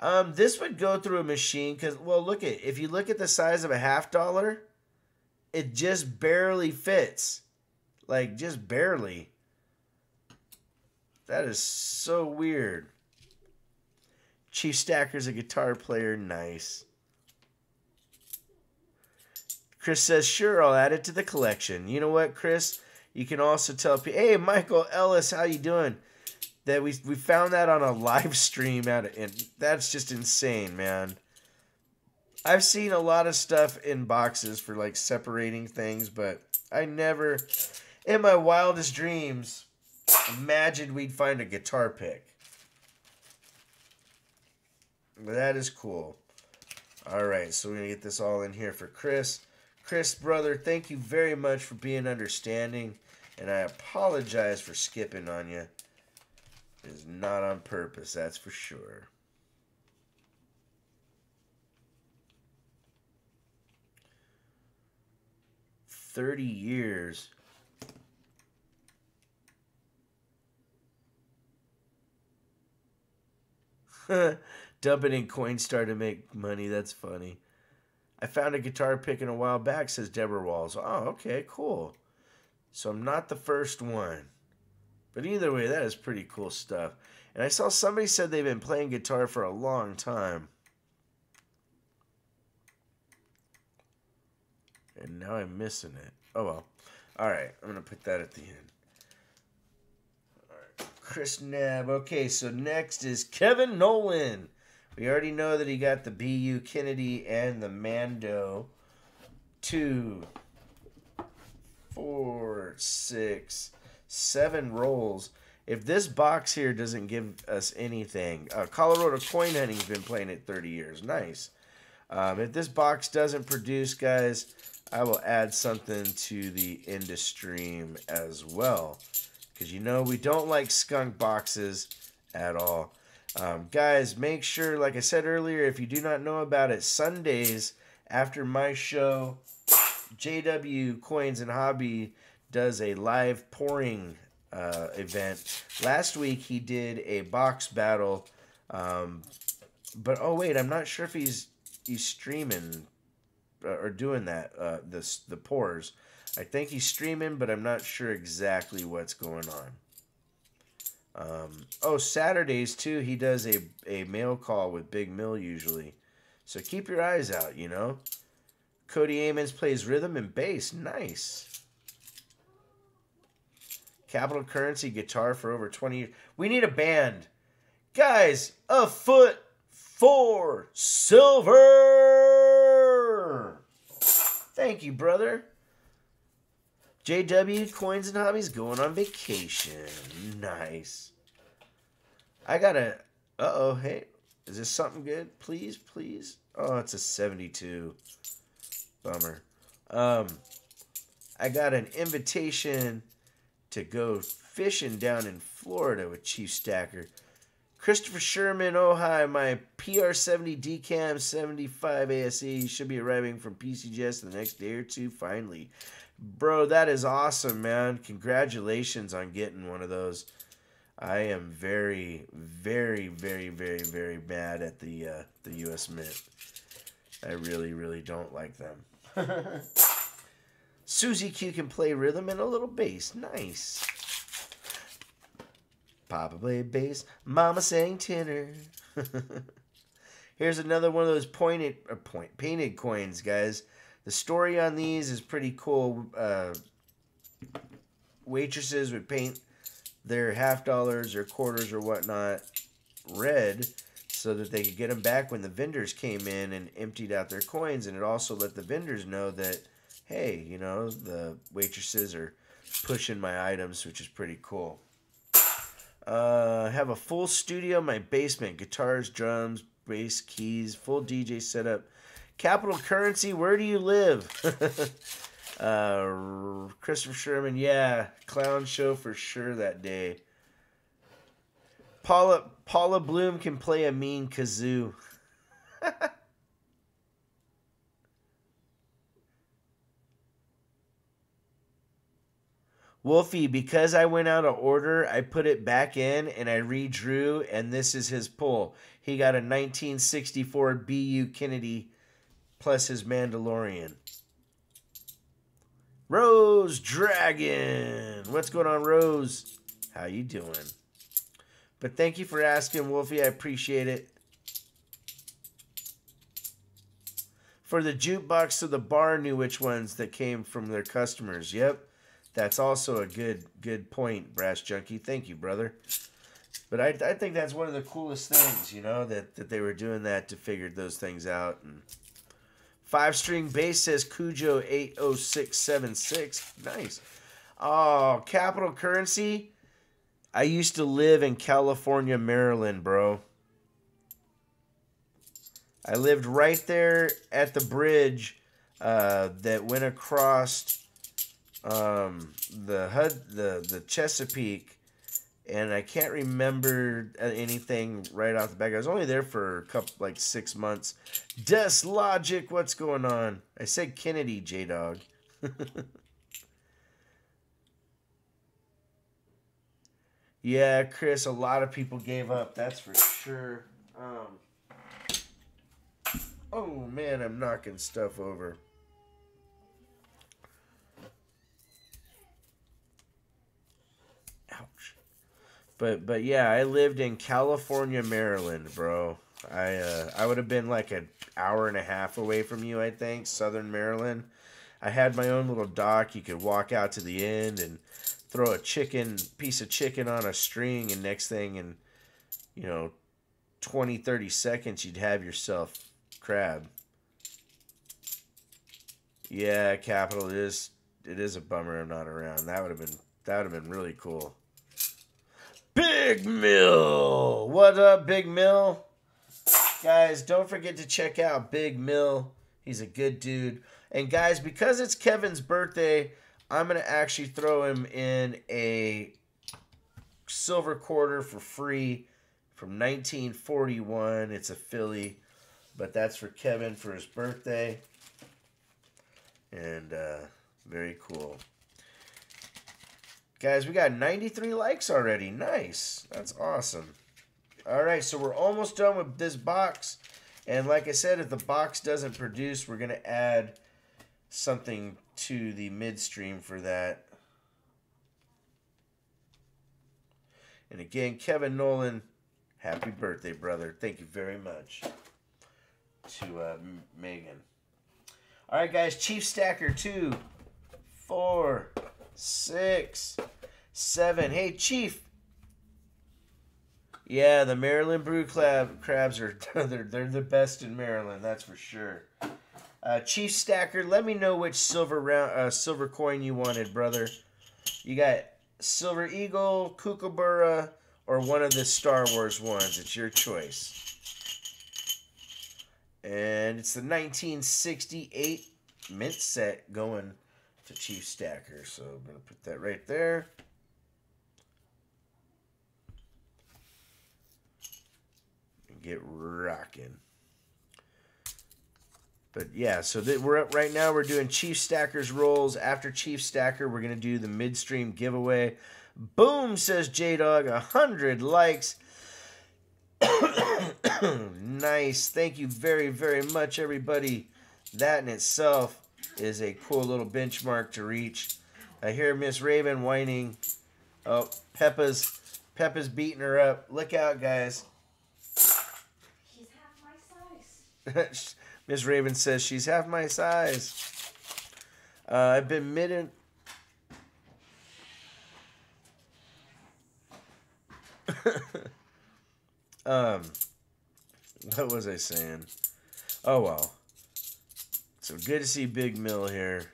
A: um, this would go through a machine because, well, look at if you look at the size of a half dollar, it just barely fits, like just barely. That is so weird. Chief Stacker's a guitar player. Nice. Chris says, sure, I'll add it to the collection. You know what, Chris? You can also tell people, hey, Michael Ellis, how you doing? That we we found that on a live stream and that's just insane, man. I've seen a lot of stuff in boxes for like separating things, but I never, in my wildest dreams, imagined we'd find a guitar pick. That is cool. All right, so we're going to get this all in here for Chris. Chris, brother, thank you very much for being understanding, and I apologize for skipping on you. It is not on purpose, that's for sure. Thirty years. Dumping in Coinstar to make money. That's funny. I found a guitar picking a while back, says Deborah Walls. Oh, okay, cool. So I'm not the first one. But either way, that is pretty cool stuff. And I saw somebody said they've been playing guitar for a long time. And now I'm missing it. Oh well. Alright, I'm going to put that at the end. Alright, Chris Nab. Okay, so next is Kevin Nolan. We already know that he got the BU Kennedy and the Mando. Two, four, six, seven rolls. If this box here doesn't give us anything, uh, Colorado Coin Hunting's been playing it 30 years. Nice. Um, if this box doesn't produce, guys, I will add something to the Industream as well. Because you know we don't like skunk boxes at all. Um, guys, make sure, like I said earlier, if you do not know about it, Sundays after my show, JW Coins and Hobby does a live pouring uh, event. Last week he did a box battle, um, but oh wait, I'm not sure if he's he's streaming or doing that. Uh, this the pours. I think he's streaming, but I'm not sure exactly what's going on. Um, oh, Saturdays too. He does a a mail call with Big Mill usually, so keep your eyes out. You know, Cody Amons plays rhythm and bass. Nice. Capital Currency guitar for over 20 years. We need a band. Guys, a foot for silver. Thank you, brother. JW Coins and Hobbies going on vacation. Nice. I got a. Uh oh, hey. Is this something good? Please, please. Oh, it's a 72. Bummer. Um, I got an invitation to go fishing down in Florida with Chief Stacker. Christopher Sherman, oh hi, my PR70 DCAM 75 ASE should be arriving from PCGS the next day or two finally. Bro, that is awesome, man. Congratulations on getting one of those. I am very, very, very, very, very mad at the uh, the U.S. Mint. I really, really don't like them. Susie Q can play rhythm and a little bass. Nice. Papa played bass. Mama sang tenor. Here's another one of those pointed, or point, painted coins, guys. The story on these is pretty cool. Uh, waitresses would paint their half dollars or quarters or whatnot red so that they could get them back when the vendors came in and emptied out their coins. And it also let the vendors know that, hey, you know, the waitresses are pushing my items, which is pretty cool. Uh, have a full studio in my basement guitars, drums, bass, keys, full DJ setup. Capital Currency, where do you live? uh, Christopher Sherman, yeah, clown show for sure that day. Paula Paula Bloom can play a mean kazoo. Wolfie, because I went out of order, I put it back in and I redrew, and this is his pull. He got a 1964 BU Kennedy plus his Mandalorian. Rose Dragon. What's going on, Rose? How you doing? But thank you for asking, Wolfie. I appreciate it. For the jukebox, so the bar knew which ones that came from their customers. Yep. That's also a good good point, Brass Junkie. Thank you, brother. But I, I think that's one of the coolest things, you know, that, that they were doing that to figure those things out. And five string bass says Cujo eight oh six seven six. Nice. Oh, capital currency. I used to live in California, Maryland, bro. I lived right there at the bridge uh, that went across um, the HUD, the the Chesapeake, and I can't remember anything right off the back. I was only there for a couple, like six months. Des Logic, what's going on? I said Kennedy, J Dog. yeah, Chris, a lot of people gave up. That's for sure. Um, oh man, I'm knocking stuff over. But but yeah, I lived in California, Maryland, bro. I uh, I would have been like an hour and a half away from you, I think, Southern Maryland. I had my own little dock. You could walk out to the end and throw a chicken piece of chicken on a string, and next thing, in you know, 20, 30 seconds, you'd have yourself crab. Yeah, Capital it is it is a bummer I'm not around. That would have been that would have been really cool. Big Mill. What up, Big Mill? Guys, don't forget to check out Big Mill. He's a good dude. And guys, because it's Kevin's birthday, I'm going to actually throw him in a silver quarter for free from 1941. It's a Philly, but that's for Kevin for his birthday. And uh, very cool. Guys, we got 93 likes already. Nice. That's awesome. All right, so we're almost done with this box. And like I said, if the box doesn't produce, we're going to add something to the midstream for that. And again, Kevin Nolan, happy birthday, brother. Thank you very much to uh, Megan. All right, guys, Chief Stacker, two, four, six, seven. Hey, Chief. Yeah, the Maryland Blue Crab, crabs are they're, they're the best in Maryland, that's for sure. Uh, Chief Stacker, let me know which silver round uh, silver coin you wanted, brother. You got Silver Eagle, Kookaburra, or one of the Star Wars ones. It's your choice. And it's the 1968 mint set going to Chief Stacker. So I'm going to put that right there. Get rocking. But yeah, so that we're up right now. We're doing Chief Stacker's rolls. After Chief Stacker, we're gonna do the midstream giveaway. Boom, says J Dog. A hundred likes. nice. Thank you very, very much, everybody. That in itself is a cool little benchmark to reach. I hear Miss Raven whining. Oh, Peppa's Peppa's beating her up. Look out, guys.
B: She's half my size.
A: Miss Raven says she's half my size. Uh, I've been midden. um, what was I saying? Oh well. So good to see Big Mill here,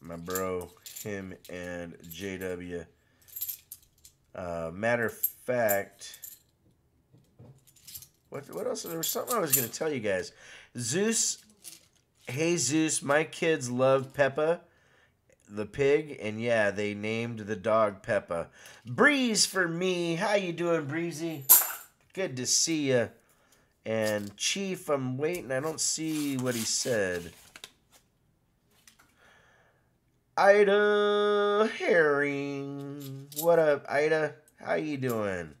A: my bro, him and JW. Uh, matter of fact, what what else? There was something I was gonna tell you guys. Zeus, hey Zeus, my kids love Peppa, the pig, and yeah, they named the dog Peppa. Breeze for me. How you doing, Breezy? Good to see you. And Chief, I'm waiting. I don't see what he said. Ida Herring. What up, Ida? How you doing?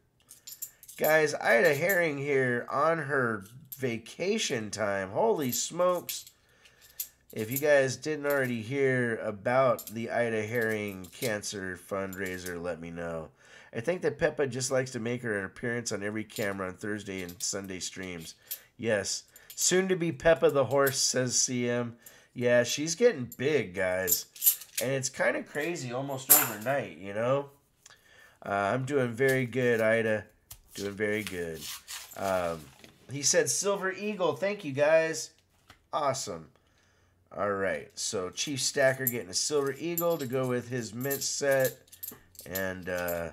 A: Guys, Ida Herring here on her vacation time. Holy smokes. If you guys didn't already hear about the Ida Herring Cancer fundraiser, let me know. I think that Peppa just likes to make her an appearance on every camera on Thursday and Sunday streams. Yes. Soon to be Peppa the horse, says CM. Yeah, she's getting big, guys. And it's kind of crazy almost overnight, you know? Uh, I'm doing very good, Ida. Doing very good. Um, he said Silver Eagle. Thank you, guys. Awesome. All right. So Chief Stacker getting a Silver Eagle to go with his mint set. And uh,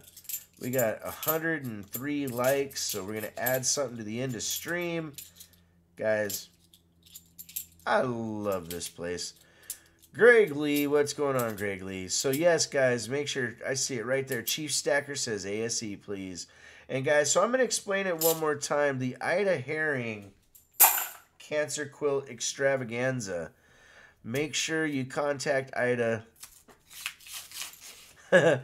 A: we got 103 likes. So we're going to add something to the end of stream. Guys, I love this place. Greg Lee, what's going on, Greg Lee? So, yes, guys, make sure I see it right there. Chief Stacker says ASE, please. And guys, so I'm going to explain it one more time. The Ida Herring Cancer Quilt Extravaganza. Make sure you contact Ida.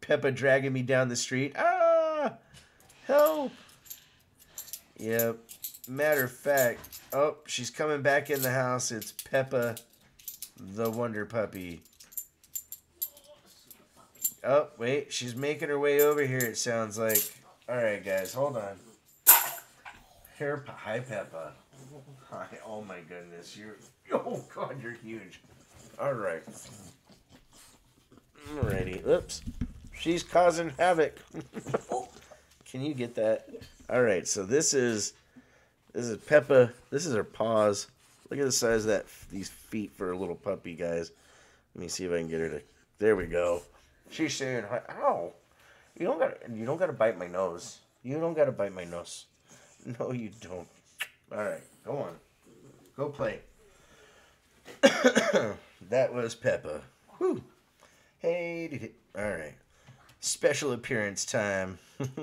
A: Peppa dragging me down the street. Ah! Help! Yep. Matter of fact, oh, she's coming back in the house. It's Peppa the Wonder Puppy. Oh, wait. She's making her way over here, it sounds like. Alright, guys. Hold on. Here, hi, Peppa. Hi. Oh, my goodness. You're... Oh, God, you're huge. Alright. Alrighty. Oops. She's causing havoc. Can you get that? Alright, so this is... This is Peppa. This is her paws. Look at the size of that these feet for a little puppy, guys. Let me see if I can get her to... There we go. She's saying, "Ow! You don't got you don't got to bite my nose. You don't got to bite my nose. No, you don't. All right, go on, go play." that was Peppa. Whew. Hey, did it. All right. Special appearance time.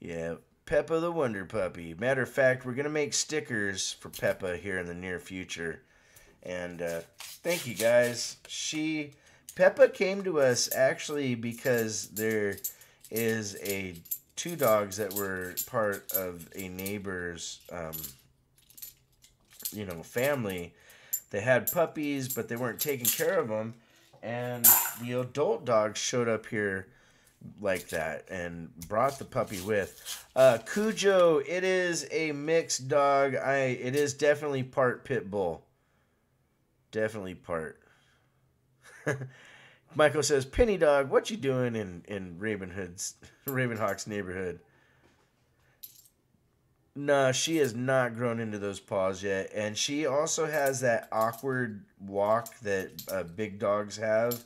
A: yeah, Peppa the Wonder Puppy. Matter of fact, we're gonna make stickers for Peppa here in the near future. And uh, thank you guys. She Peppa came to us actually because there is a two dogs that were part of a neighbor's um, you know family. They had puppies, but they weren't taking care of them, and the adult dogs showed up here like that and brought the puppy with. Uh, Cujo, it is a mixed dog. I it is definitely part pit bull. Definitely part. Michael says, "Penny dog, what you doing in in Ravenhood's Ravenhawk's neighborhood?" No, she has not grown into those paws yet, and she also has that awkward walk that uh, big dogs have,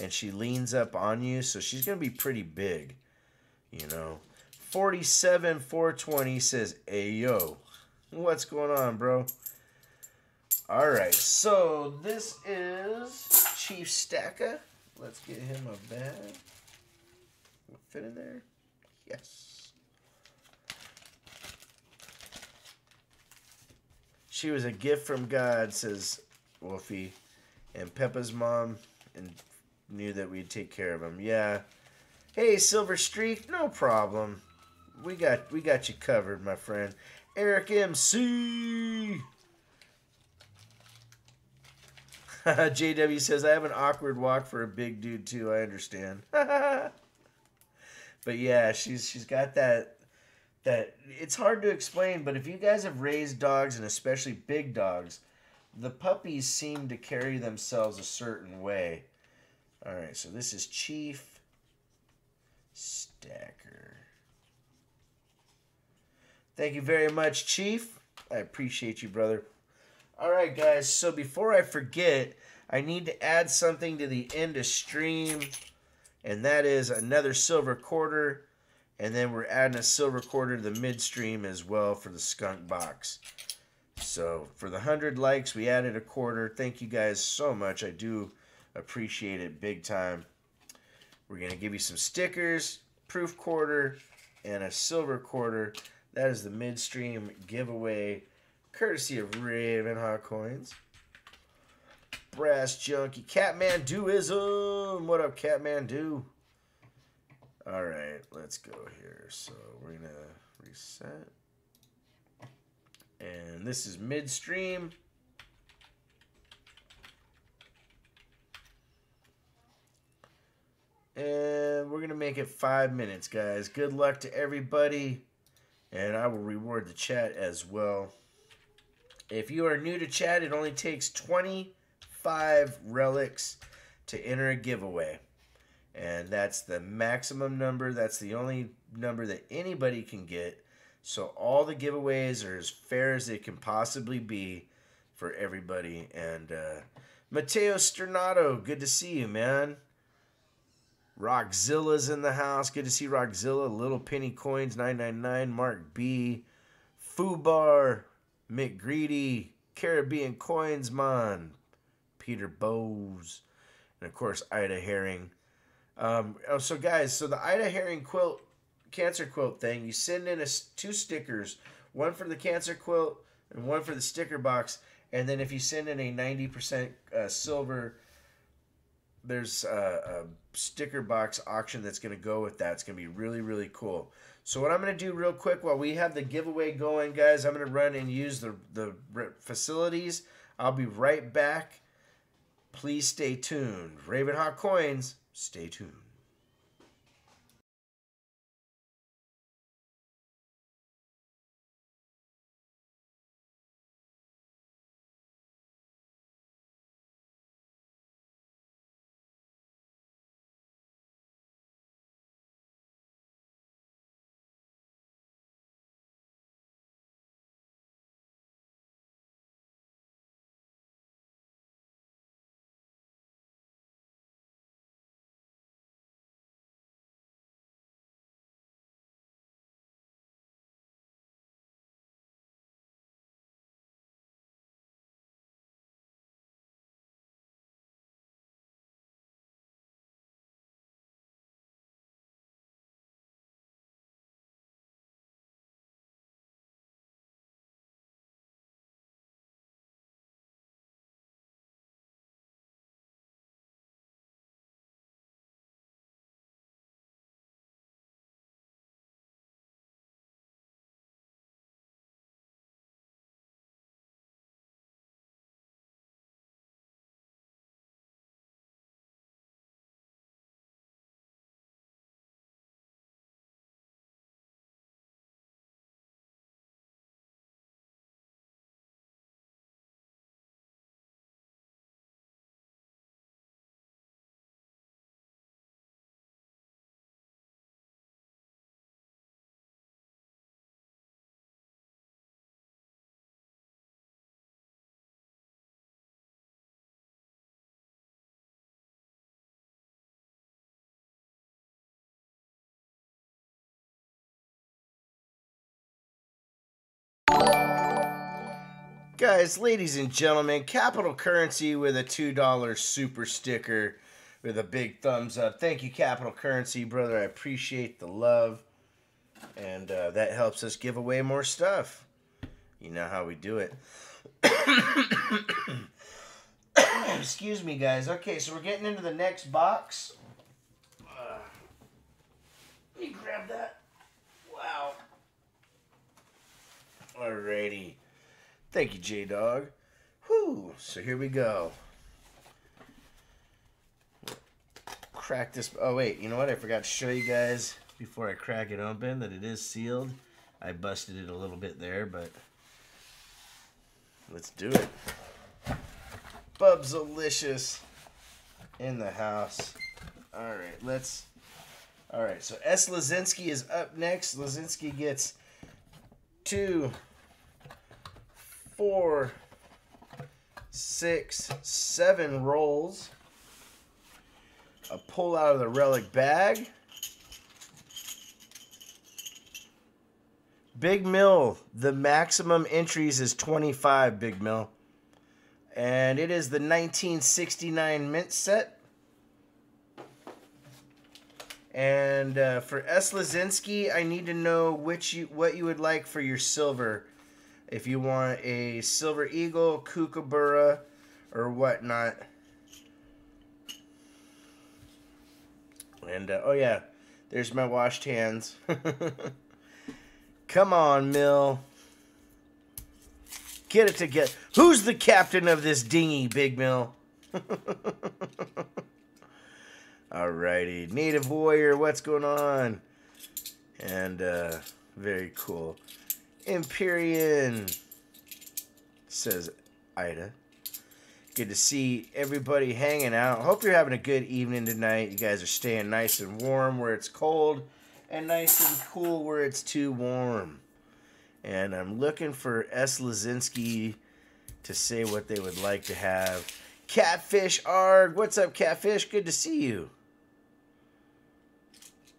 A: and she leans up on you, so she's gonna be pretty big, you know. Forty-seven four twenty says, "Ayo, what's going on, bro?" All right, so this is Chief Stacker. Let's get him a bag. Fit in there? Yes. She was a gift from God, says Wolfie. And Peppa's mom and knew that we'd take care of him. Yeah. Hey, Silver Streak, no problem. We got we got you covered, my friend. Eric MC. JW says, I have an awkward walk for a big dude too. I understand. but yeah, she's she's got that that it's hard to explain, but if you guys have raised dogs and especially big dogs, the puppies seem to carry themselves a certain way. All right, so this is Chief Stacker. Thank you very much, Chief. I appreciate you, brother. All right, guys, so before I forget, I need to add something to the end of stream, and that is another silver quarter, and then we're adding a silver quarter to the midstream as well for the skunk box. So for the 100 likes, we added a quarter. Thank you guys so much. I do appreciate it big time. We're going to give you some stickers, proof quarter, and a silver quarter. That is the midstream giveaway, courtesy of Raven Ravenhawk Coins. Brass Junkie, Catman Doism. What up, Catman Do? All right, let's go here. So we're to reset. And this is midstream. And we're going to make it five minutes, guys. Good luck to everybody. And I will reward the chat as well. If you are new to chat, it only takes 25 relics to enter a giveaway. And that's the maximum number. That's the only number that anybody can get. So all the giveaways are as fair as they can possibly be for everybody. And uh, Mateo Sternato, good to see you, man. Rockzilla's in the house. Good to see Rockzilla. Little Penny Coins 999. Mark B. Fubar. McGreedy. Caribbean Coinsman. Peter Bowes. And of course, Ida Herring. Um, oh, so guys, so the Ida Herring quilt, cancer quilt thing, you send in a, two stickers, one for the cancer quilt and one for the sticker box. And then if you send in a 90% uh, silver there's a, a, sticker box auction that's going to go with that. It's going to be really, really cool. So what I'm going to do real quick while we have the giveaway going, guys, I'm going to run and use the, the facilities. I'll be right back. Please stay tuned. Raven Ravenhawk Coins, stay tuned. Guys, ladies and gentlemen, Capital Currency with a $2 super sticker with a big thumbs up. Thank you, Capital Currency, brother. I appreciate the love. And uh, that helps us give away more stuff. You know how we do it. Excuse me, guys. Okay, so we're getting into the next box. Uh, let me grab that. Wow. Alrighty. Thank you, J Dog. Whew. So here we go. Crack this. Oh, wait. You know what? I forgot to show you guys before I crack it open that it is sealed. I busted it a little bit there, but let's do it. Bub's delicious in the house. All right, let's. All right, so S. Lazinski is up next. Lazinski gets two, four, six, seven rolls. A pull out of the relic bag. Big Mill, the maximum entries is 25, Big Mill. And it is the 1969 mint set. And uh, for S. Lazinski, I need to know which you, what you would like for your silver. If you want a Silver Eagle, Kookaburra, or whatnot. And, uh, oh yeah, there's my washed hands. Come on, Mill. Get it together. Who's the captain of this dinghy, Big Mill? Alrighty. Native Warrior, what's going on? And, uh, very cool. Empyrean, says Ida. Good to see everybody hanging out. Hope you're having a good evening tonight. You guys are staying nice and warm where it's cold and nice and cool where it's too warm. And I'm looking for S. Lazinski to say what they would like to have. Catfish Arg, what's up, Catfish? Good to see you.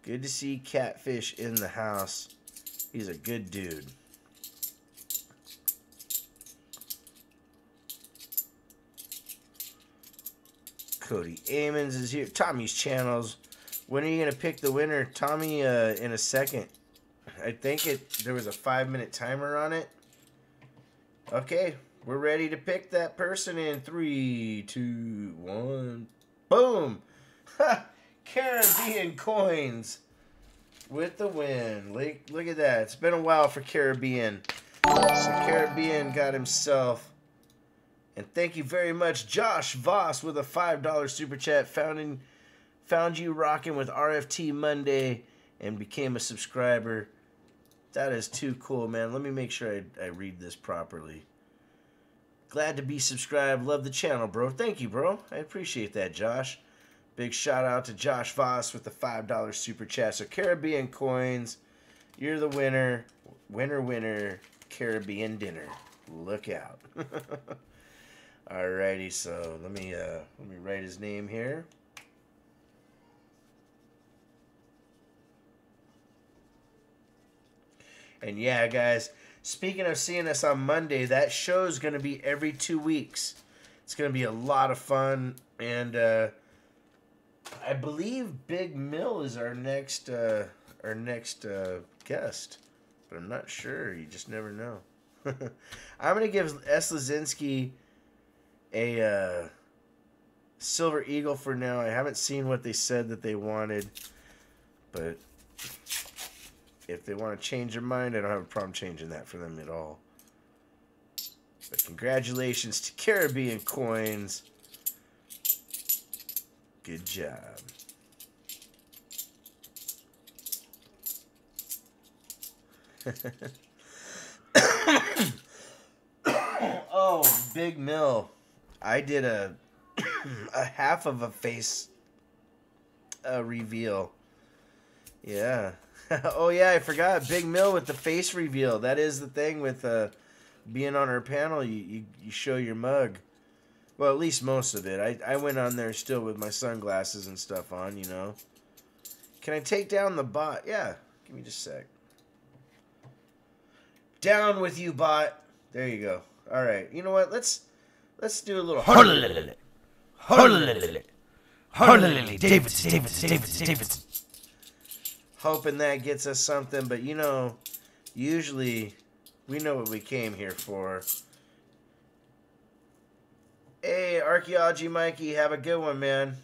A: Good to see Catfish in the house. He's a good dude. Cody Amons is here. Tommy's channels. When are you gonna pick the winner, Tommy? Uh, in a second. I think it. There was a five minute timer on it. Okay, we're ready to pick that person in three, two, one. Boom! Ha! Caribbean coins with the win. Look, look at that. It's been a while for Caribbean. So Caribbean got himself. And thank you very much, Josh Voss, with a $5 super chat. Founding, found you rocking with RFT Monday and became a subscriber. That is too cool, man. Let me make sure I, I read this properly. Glad to be subscribed. Love the channel, bro. Thank you, bro. I appreciate that, Josh. Big shout out to Josh Voss with the $5 super chat. So Caribbean coins, you're the winner. Winner, winner, Caribbean dinner. Look out. Alrighty, so let me uh let me write his name here. And yeah, guys, speaking of seeing us on Monday, that show is going to be every two weeks. It's going to be a lot of fun. And uh, I believe Big Mill is our next uh, our next uh, guest. But I'm not sure. You just never know. I'm going to give S. Lazinski a uh, Silver Eagle for now. I haven't seen what they said that they wanted. But if they want to change their mind, I don't have a problem changing that for them at all. But congratulations to Caribbean Coins. Good job. oh, Big Mill. I did a a half of a face uh, reveal. Yeah. oh yeah, I forgot. Big Mill with the face reveal. That is the thing with uh, being on our panel. You, you you show your mug. Well, at least most of it. I I went on there still with my sunglasses and stuff on. You know. Can I take down the bot? Yeah. Give me just a sec. Down with you, bot. There you go. All right. You know what? Let's let's do a little.
B: Davidson, Davidson, Davidson, Davidson.
A: hoping that gets us something, but you know, usually we know what we came here for. Hey, Archaeology Mikey, have a good one, man.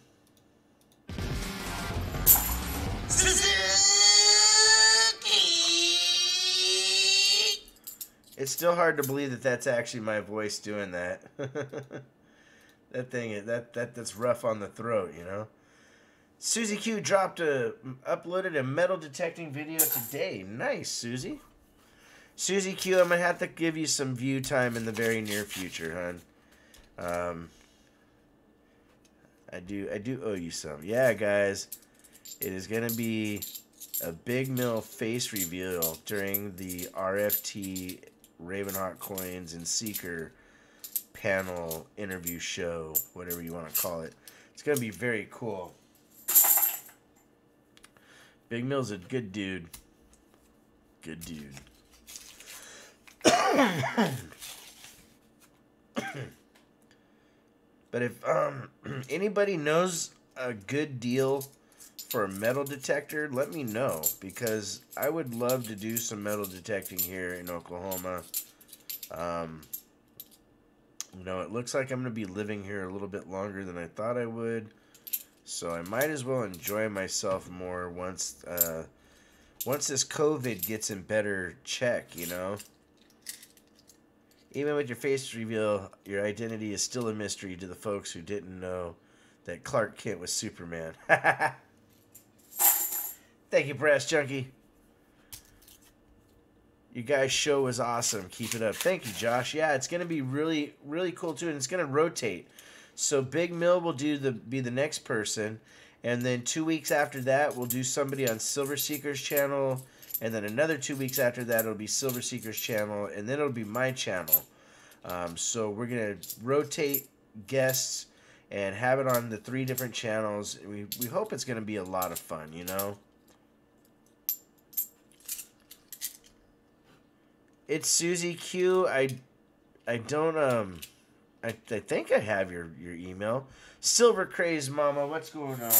A: It's still hard to believe that that's actually my voice doing that. that thing, that that that's rough on the throat, you know. Susie Q dropped a uploaded a metal detecting video today. Nice, Susie. Susie Q, I'm gonna have to give you some view time in the very near future, hon. Um, I do, I do owe you some. Yeah, guys, it is gonna be a Big Mill face reveal during the RFT Ravenhawk Coins and Seeker panel interview show, whatever you want to call it. It's gonna be very cool. Big Mill's a good dude. Good dude. but if um anybody knows a good deal for a metal detector, let me know because I would love to do some metal detecting here in Oklahoma. Um, you know, it looks like I'm going to be living here a little bit longer than I thought I would. So I might as well enjoy myself more once uh, once this COVID gets in better check, you know? Even with your face reveal, your identity is still a mystery to the folks who didn't know that Clark Kent was Superman. Thank you, Brass Junkie. You guys' show was awesome. Keep it up. Thank you, Josh. Yeah, it's gonna be really, really cool too, and it's gonna rotate. So Big Mill will do the be the next person, and then two weeks after that, we'll do somebody on Silver Seekers channel, and then another two weeks after that, it'll be Silver Seekers channel, and then it'll be my channel. Um, so we're gonna rotate guests and have it on the three different channels. We we hope it's gonna be a lot of fun, you know. It's Susie Q. I I don't um I, I think I have your your email. Silver Craze Mama, what's going on?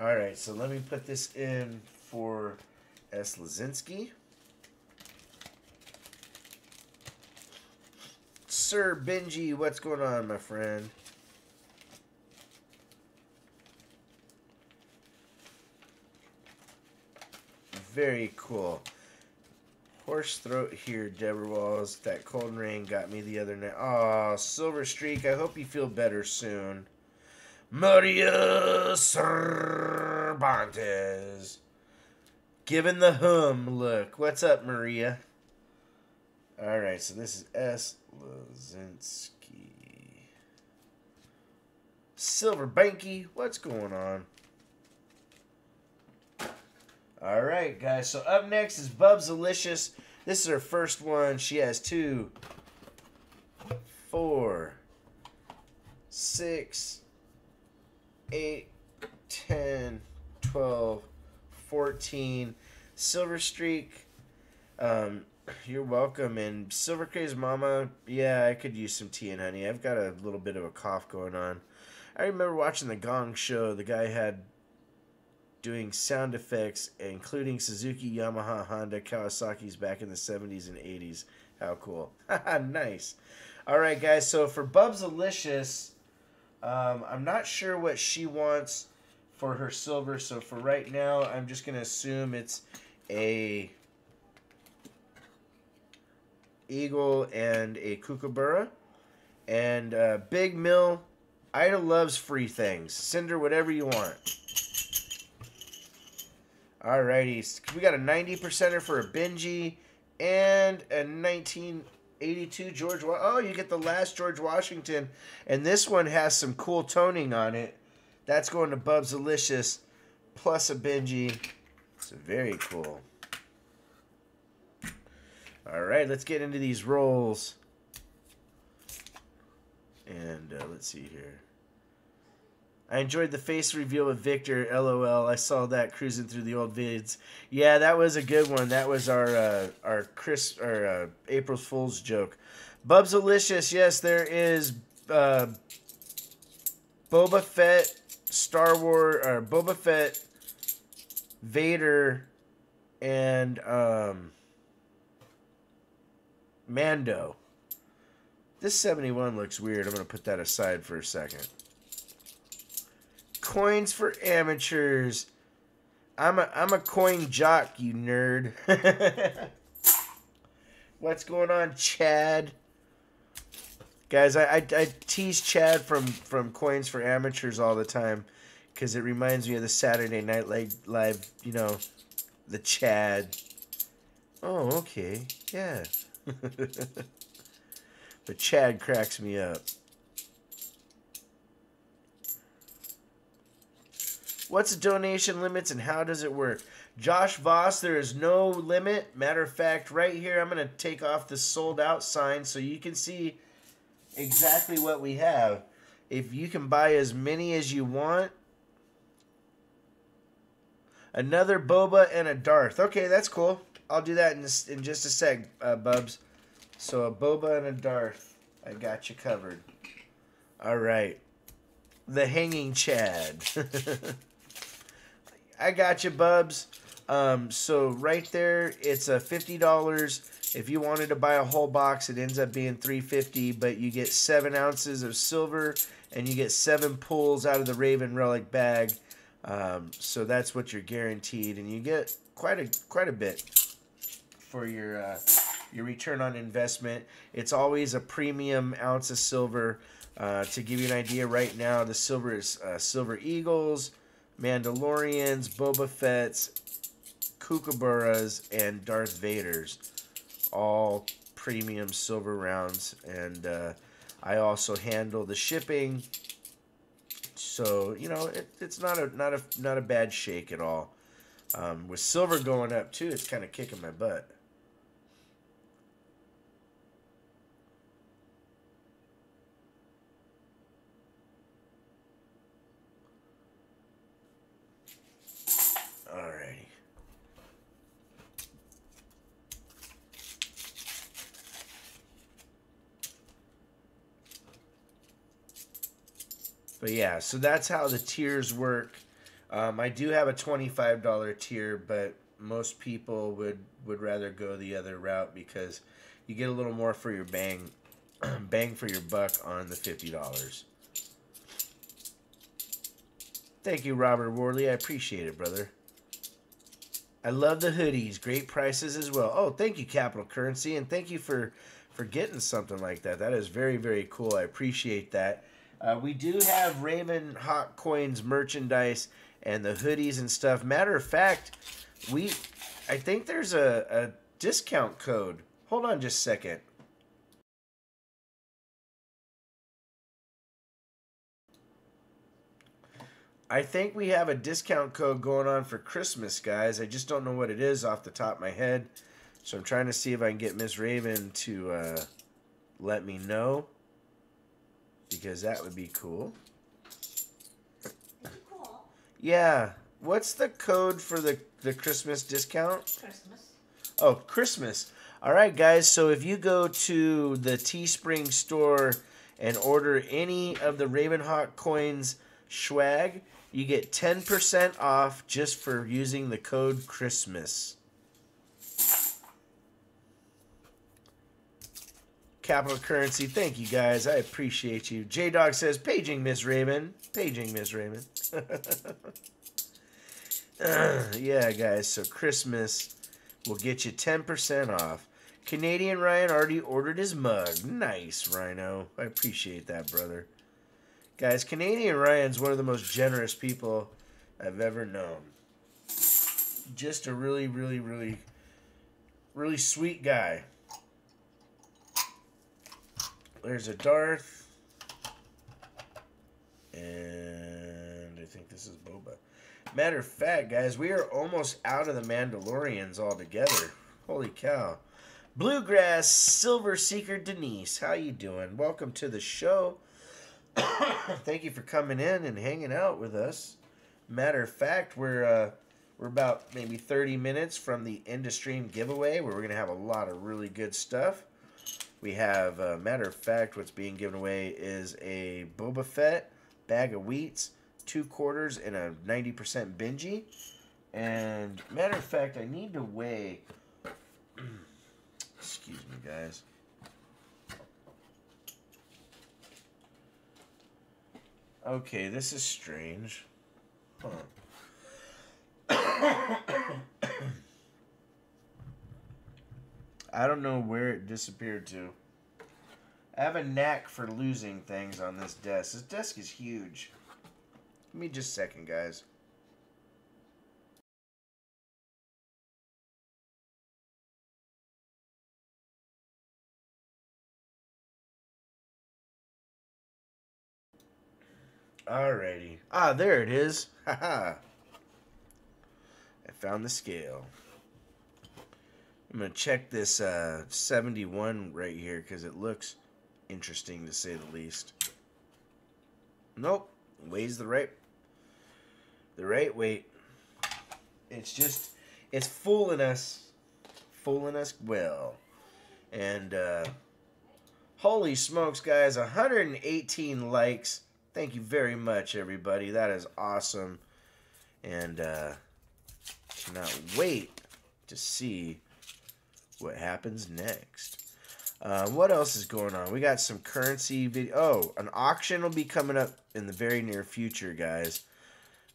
A: All right, so let me put this in for S. Lazinski. Sir Benji, what's going on, my friend? Very cool. Hoarse throat here, Deborah Walls. That cold rain got me the other night. Aw, Silver Streak. I hope you feel better soon. Maria Cervantes. Giving the hum look. What's up, Maria? Alright, so this is S. Lazinski. Silver Banky. What's going on? All right, guys. So up next is Bubs Delicious. This is her first one. She has two, four, six, eight, ten, twelve, fourteen. Silver Streak. Um, you're welcome. And Silver Craze Mama. Yeah, I could use some tea and honey. I've got a little bit of a cough going on. I remember watching the Gong Show. The guy had doing sound effects, including Suzuki, Yamaha, Honda, Kawasaki's back in the 70s and 80s. How cool. nice. All right, guys. So for Bubs Delicious, um, I'm not sure what she wants for her silver. So for right now, I'm just going to assume it's a eagle and a kookaburra. And uh, Big Mill, Ida loves free things. Send her whatever you want. Alrighty, we got a 90 percenter for a Benji and a 1982 George. Oh, you get the last George Washington, and this one has some cool toning on it. That's going to Bubs Delicious, plus a Benji. It's very cool. All right, let's get into these rolls. And uh, let's see here. I enjoyed the face reveal of Victor. LOL. I saw that cruising through the old vids. Yeah, that was a good one. That was our uh, our Chris or uh, April Fool's joke. Bubs Delicious. Yes, there is uh, Boba Fett, Star Wars, or Boba Fett, Vader, and um, Mando. This 71 looks weird. I'm going to put that aside for a second. Coins for amateurs. I'm a I'm a coin jock, you nerd. What's going on, Chad? Guys, I, I, I tease Chad from, from Coins for Amateurs all the time because it reminds me of the Saturday Night Live, live, you know, the Chad. Oh, okay. Yeah. but Chad cracks me up. What's the donation limits and how does it work? Josh Voss, there is no limit. Matter of fact, right here, I'm going to take off the sold out sign so you can see exactly what we have. If you can buy as many as you want, another Boba and a Darth. Okay, that's cool. I'll do that in, in just a sec, uh, Bubs. So a Boba and a Darth. I got you covered. All right. The Hanging Chad. I got you, Bubs. Um, so right there, it's a fifty dollars. If you wanted to buy a whole box, it ends up being three fifty. But you get seven ounces of silver, and you get seven pulls out of the Raven Relic bag. Um, so that's what you're guaranteed, and you get quite a quite a bit for your uh, your return on investment. It's always a premium ounce of silver. Uh, to give you an idea, right now the silver is uh, Silver Eagles, Mandalorians, Boba Fett's, Kookaburras, and Darth Vader's, all premium silver rounds. And uh, I also handle the shipping, so you know it, it's not a not a not a bad shake at all. Um, with silver going up too, it's kind of kicking my butt. But yeah, so that's how the tiers work. Um, I do have a twenty-five dollar tier, but most people would would rather go the other route because you get a little more for your bang, bang for your buck on the fifty dollars. Thank you, Robert Worley. I appreciate it, brother. I love the hoodies. Great prices as well. Oh, thank you, Capital Currency, and thank you for for getting something like that. That is very very cool. I appreciate that. Uh, we do have Ravenhawk Coins merchandise and the hoodies and stuff. Matter of fact, we I think there's a, a discount code. Hold on just a second. I think we have a discount code going on for Christmas, guys. I just don't know what it is off the top of my head. So I'm trying to see if I can get Miss Raven to uh, let me know. Because that would be cool.
C: Cool.
A: Yeah. What's the code for the, the Christmas discount?
C: Christmas.
A: Oh, Christmas. All right, guys. So if you go to the Teespring store and order any of the Ravenhawk coins swag, you get 10% off just for using the code Christmas. Capital Currency, thank you guys. I appreciate you. J Dog says, paging Miss Raven. Paging Miss Raven. Uh, yeah, guys. So Christmas will get you 10% off. Canadian Ryan already ordered his mug. Nice, Rhino. I appreciate that, brother. Guys, Canadian Ryan's one of the most generous people I've ever known. Just a really, really, really, really sweet guy. There's a Darth. And I think this is Boba. Matter of fact, guys, we are almost out of the Mandalorians altogether. Holy cow. Bluegrass Silver Seeker Denise, how you doing? Welcome to the show. Thank you for coming in and hanging out with us. Matter of fact, we're uh, we're about maybe 30 minutes from the end of stream giveaway where we're gonna have a lot of really good stuff. We have, uh, matter of fact, what's being given away is a Boba Fett bag of wheats, two quarters, and a 90% Benji. And matter of fact, I need to weigh. Excuse me, guys. Okay, this is strange. Huh. I don't know where it disappeared to. I have a knack for losing things on this desk. This desk is huge. Give me just a second, guys. Alrighty. Ah, there it is. Haha. I found the scale. I'm gonna check this uh, 71 right here because it looks interesting to say the least. Nope, weighs the right, the right weight. It's just, it's fooling us, fooling us well, and uh, holy smokes, guys, 118 likes. Thank you very much, everybody. That is awesome, and uh, cannot wait to see what happens next. Uh, what else is going on? We got some currency video. Oh, an auction will be coming up in the very near future, guys.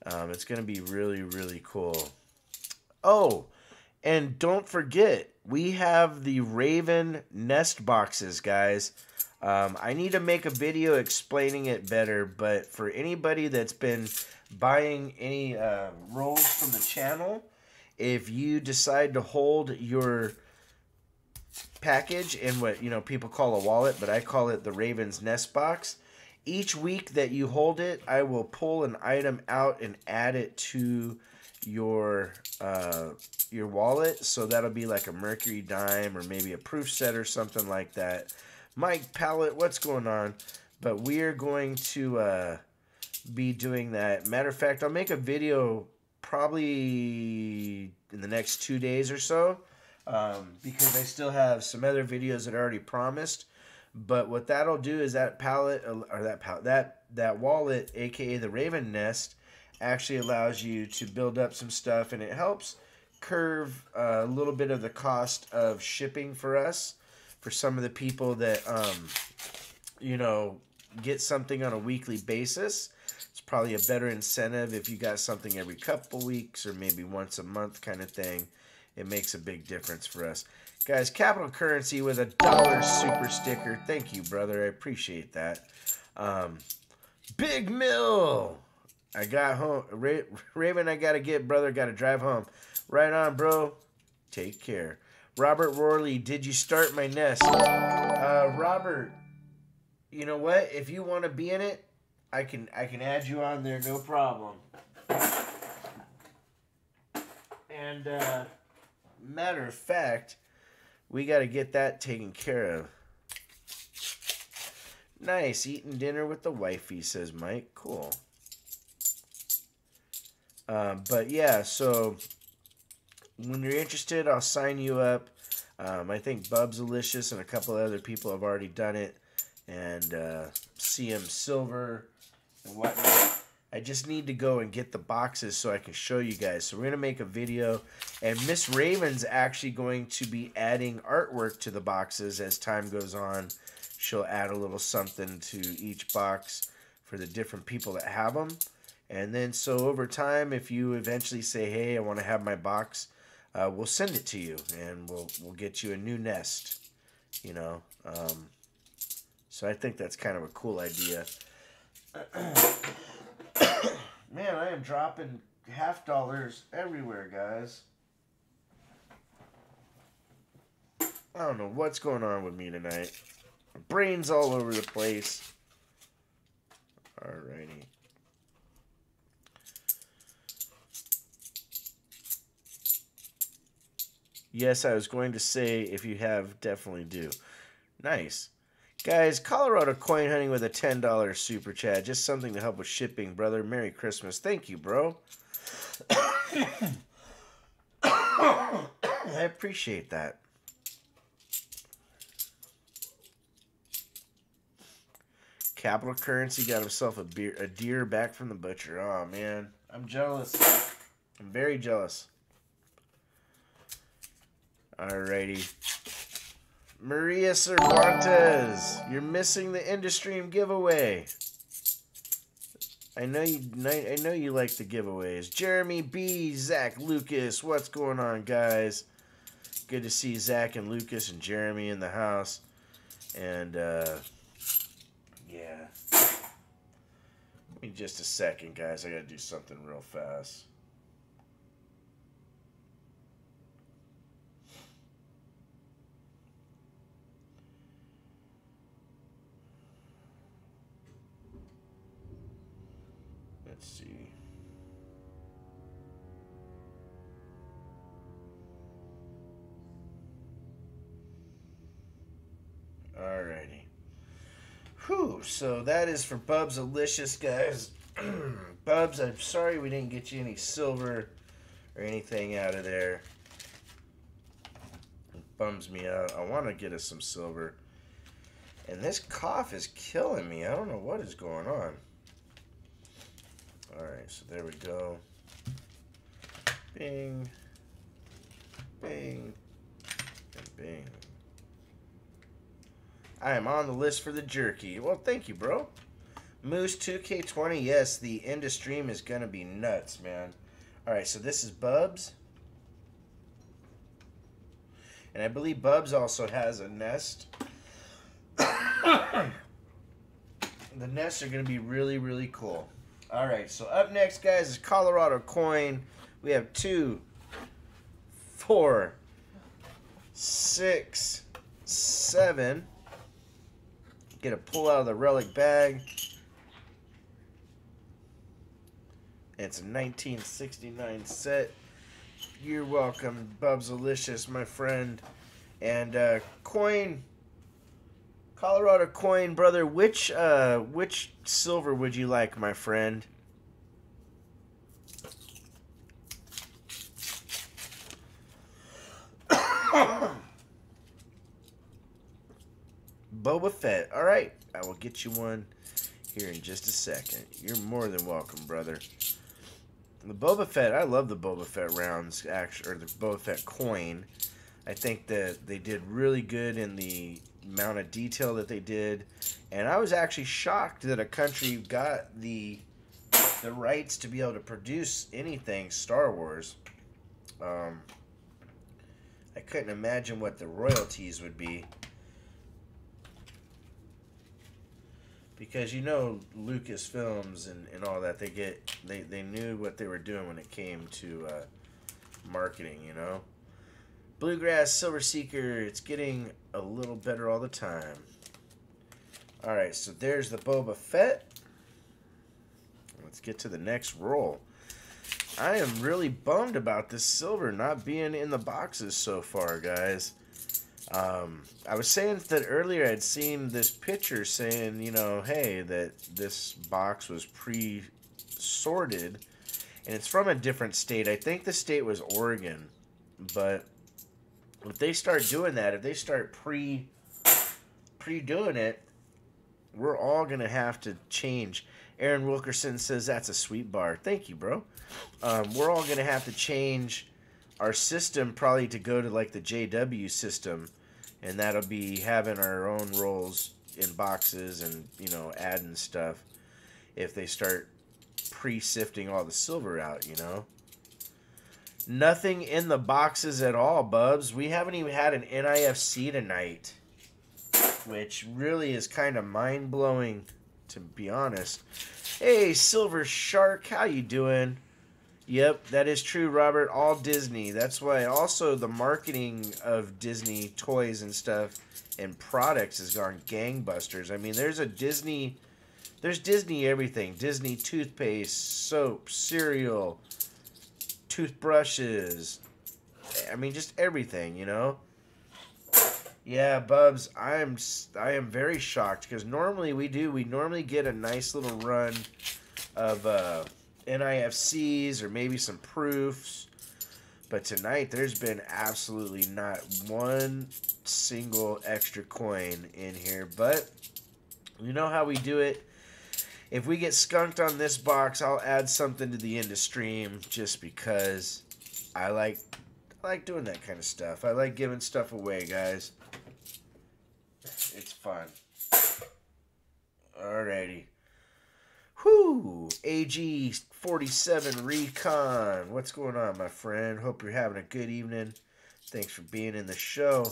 A: Um, it's going to be really, really cool. Oh, and don't forget, we have the Raven nest boxes, guys. Um, I need to make a video explaining it better, but for anybody that's been buying any uh, rolls from the channel, if you decide to hold your package in what you know people call a wallet, but I call it the Raven's Nest box. Each week that you hold it, I will pull an item out and add it to your uh, your wallet. So that'll be like a Mercury dime or maybe a proof set or something like that. Mike Pallet, what's going on? But we're going to uh, be doing that. Matter of fact, I'll make a video probably in the next two days or so um, because I still have some other videos that I already promised. But what that'll do is that palette or that palette, that that wallet, aka the Raven Nest, actually allows you to build up some stuff, and it helps curve a little bit of the cost of shipping for us, for some of the people that um, you know get something on a weekly basis. It's probably a better incentive if you got something every couple weeks or maybe once a month kind of thing it makes a big difference for us. Guys, Capital Currency with a dollar super sticker. Thank you, brother. I appreciate that. Um, Big Mill. I got home. Ra- Raven, I got to get, brother. Got to drive home. Right on, bro. Take care. Robert Worley, did you start my nest? Uh, Robert, you know what? If you want to be in it, I can I can add you on there, no problem. And uh matter of fact, we got to get that taken care of. Nice, eating dinner with the wifey, says Mike. Cool. Um, but yeah, so when you're interested, I'll sign you up. Um, I think Bub's Delicious and a couple other people have already done it. And uh, CM Silver and whatnot. I just need to go and get the boxes so I can show you guys. So we're going to make a video. And Miss Raven's actually going to be adding artwork to the boxes as time goes on. She'll add a little something to each box for the different people that have them. And then so over time, if you eventually say, hey, I want to have my box, uh, we'll send it to you. And we'll, we'll get you a new nest, you know. Um, so I think that's kind of a cool idea. Man, I am dropping half dollars everywhere, guys. I don't know what's going on with me tonight. My brain's all over the place. Alrighty. Yes, I was going to say if you have, definitely do. Nice. Guys, Colorado coin hunting with a $10 super chat. Just something to help with shipping, brother. Merry Christmas. Thank you, bro. I appreciate that. Capital Currency got himself a, beer, a deer back from the butcher. Oh, man. I'm jealous. I'm very jealous. Alrighty. Maria Cervantes, you're missing the Industream giveaway. I know you. I know you like the giveaways. Jeremy B, Zach, Lucas, what's going on, guys? Good to see Zach and Lucas and Jeremy in the house, and uh, yeah. Give me just a second, guys. I gotta do something real fast. Alrighty. Whew, so that is for Bubs Delicious, guys. Bubs, I'm sorry we didn't get you any silver or anything out of there. It bums me out. I want to get us some silver. And this cough is killing me. I don't know what is going on. Alright, so there we go. Bing. Bing. And bing. I am on the list for the jerky. Well, thank you, bro. Moose 2K20. Yes, the end of stream is going to be nuts, man. Alright, so this is Bubs. And I believe Bubs also has a nest. the nests are going to be really, really cool. All right, so up next, guys, is Colorado Coin. We have two, four, six, seven. Get a pull out of the relic bag. It's a 1969 set. You're welcome, Bubs Delicious, my friend. And uh, coin Colorado coin, brother. Which uh, which silver would you like, my friend? Boba Fett. All right, I will get you one here in just a second. You're more than welcome, brother. The Boba Fett, I love the Boba Fett rounds, actually, or the Boba Fett coin. I think that they did really good in the amount of detail that they did, and I was actually shocked that a country got the the rights to be able to produce anything Star Wars. Um, I couldn't imagine what the royalties would be. Because you know Lucasfilms and, and all that, they get they, they knew what they were doing when it came to uh, marketing, you know. Bluegrass Silver Seeker, it's getting a little better all the time. Alright, so there's the Boba Fett. Let's get to the next roll. I am really bummed about this silver not being in the boxes so far, guys. Um, I was saying that earlier I'd seen this picture saying, you know, hey, that this box was pre-sorted. And it's from a different state. I think the state was Oregon. But if they start doing that, if they start pre pre doing it, we're all gonna have to change. Aaron Wilkerson says that's a sweet bar. Thank you, bro. Um, we're all gonna have to change our system probably to go to like the JW system, and that'll be having our own rolls in boxes and you know adding stuff. If they start pre-sifting all the silver out, you know. Nothing in the boxes at all, Bubs. We haven't even had an NIFC tonight, which really is kind of mind blowing, to be honest. Hey, Silver Shark, how you doing? Yep, that is true, Robert. All Disney. That's why also the marketing of Disney toys and stuff and products has gone gangbusters. I mean, there's a Disney, there's Disney everything. Disney toothpaste, soap, cereal toothbrushes. I mean, just everything, you know. Yeah, Bubs, I am I am very shocked because normally we do we normally get a nice little run of uh, NIFCs or maybe some proofs, but tonight there's been absolutely not one single extra coin in here. But you know how we do it if we get skunked on this box, I'll add something to the end of stream just because I like I like doing that kind of stuff. I like giving stuff away, guys. It's fun. Alrighty. AG 47 Recon. What's going on, my friend? Hope you're having a good evening. Thanks for being in the show.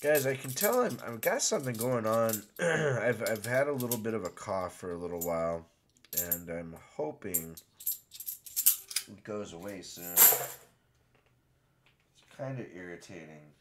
A: Guys, I can tell I'm, I've got something going on. I've, I've had a little bit of a cough for a little while, and I'm hoping it goes away soon. It's kind of irritating.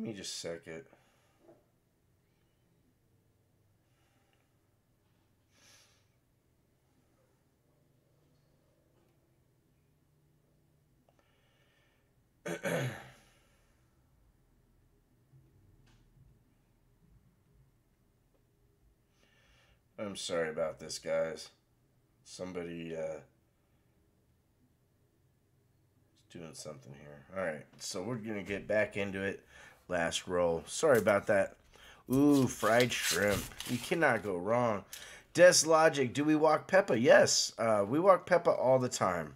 A: Give me just a second. I'm sorry about this, guys. Somebody uh, is doing something here. All right, so we're gonna get back into it. Last roll. Sorry about that. Ooh, fried shrimp. You cannot go wrong. Des Logic, do we walk Peppa? Yes, uh, we walk Peppa all the time.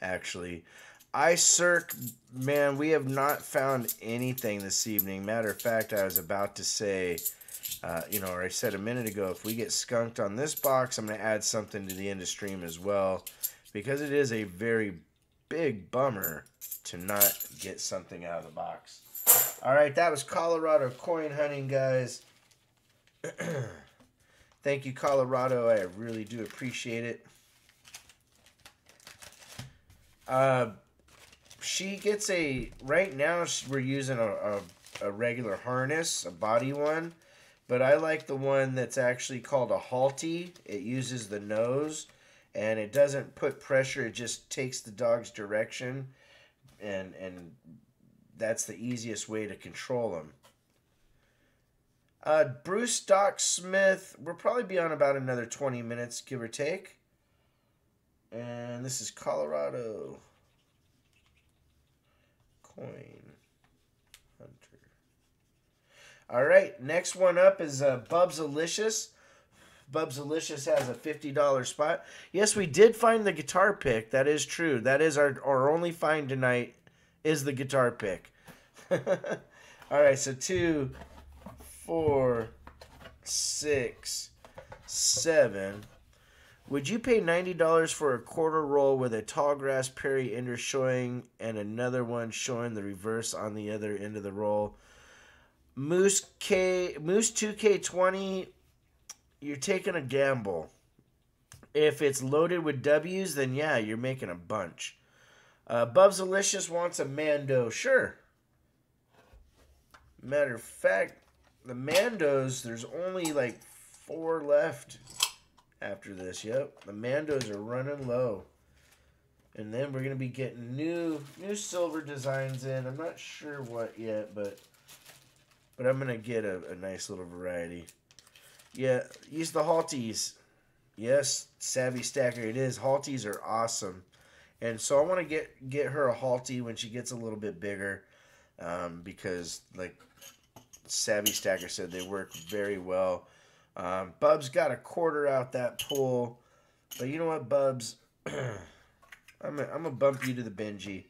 A: Actually, I circ, man, we have not found anything this evening. Matter of fact, I was about to say uh, you know, or I said a minute ago, if we get skunked on this box, I'm going to add something to the end of stream as well, because it is a very big bummer to not get something out of the box. All right, that was Colorado coin hunting, guys. Thank you, Colorado. I really do appreciate it. Uh, she gets a right now. We're using a, a, a regular harness, a body one but I like the one that's actually called a Halti. It uses the nose and it doesn't put pressure, it just takes the dog's direction and and that's the easiest way to control them. Uh, Bruce Doc Smith, we'll probably be on about another 20 minutes, give or take. And this is Colorado. Coin. Hunter. All right, next one up is uh, Bubs Alicious. Bubs Alicious has a $50 spot. Yes, we did find the guitar pick. That is true. That is our, our only find tonight is the guitar pick. All right, so two, four, six, seven. Would you pay $90 for a quarter roll with a tall grass prairie ender showing and another one showing the reverse on the other end of the roll? Moose K Moose 2K20, you're taking a gamble. If it's loaded with W's, then yeah, you're making a bunch. Uh, Bubs Delicious wants a Mando. Sure. Matter of fact, the Mandos, there's only like four left after this. Yep, the Mandos are running low. And then we're gonna be getting new new silver designs in. I'm not sure what yet, but but I'm going to get a, a nice little variety. Yeah, use the Halties. Yes, Savvy Stacker, it is. Halties are awesome. And so I want to get, get her a Halti when she gets a little bit bigger. Um, because, like Savvy Stacker said, they work very well. Um, Bubs got a quarter out that pull. But you know what, Bubs? I'm going to bump you to the Benji.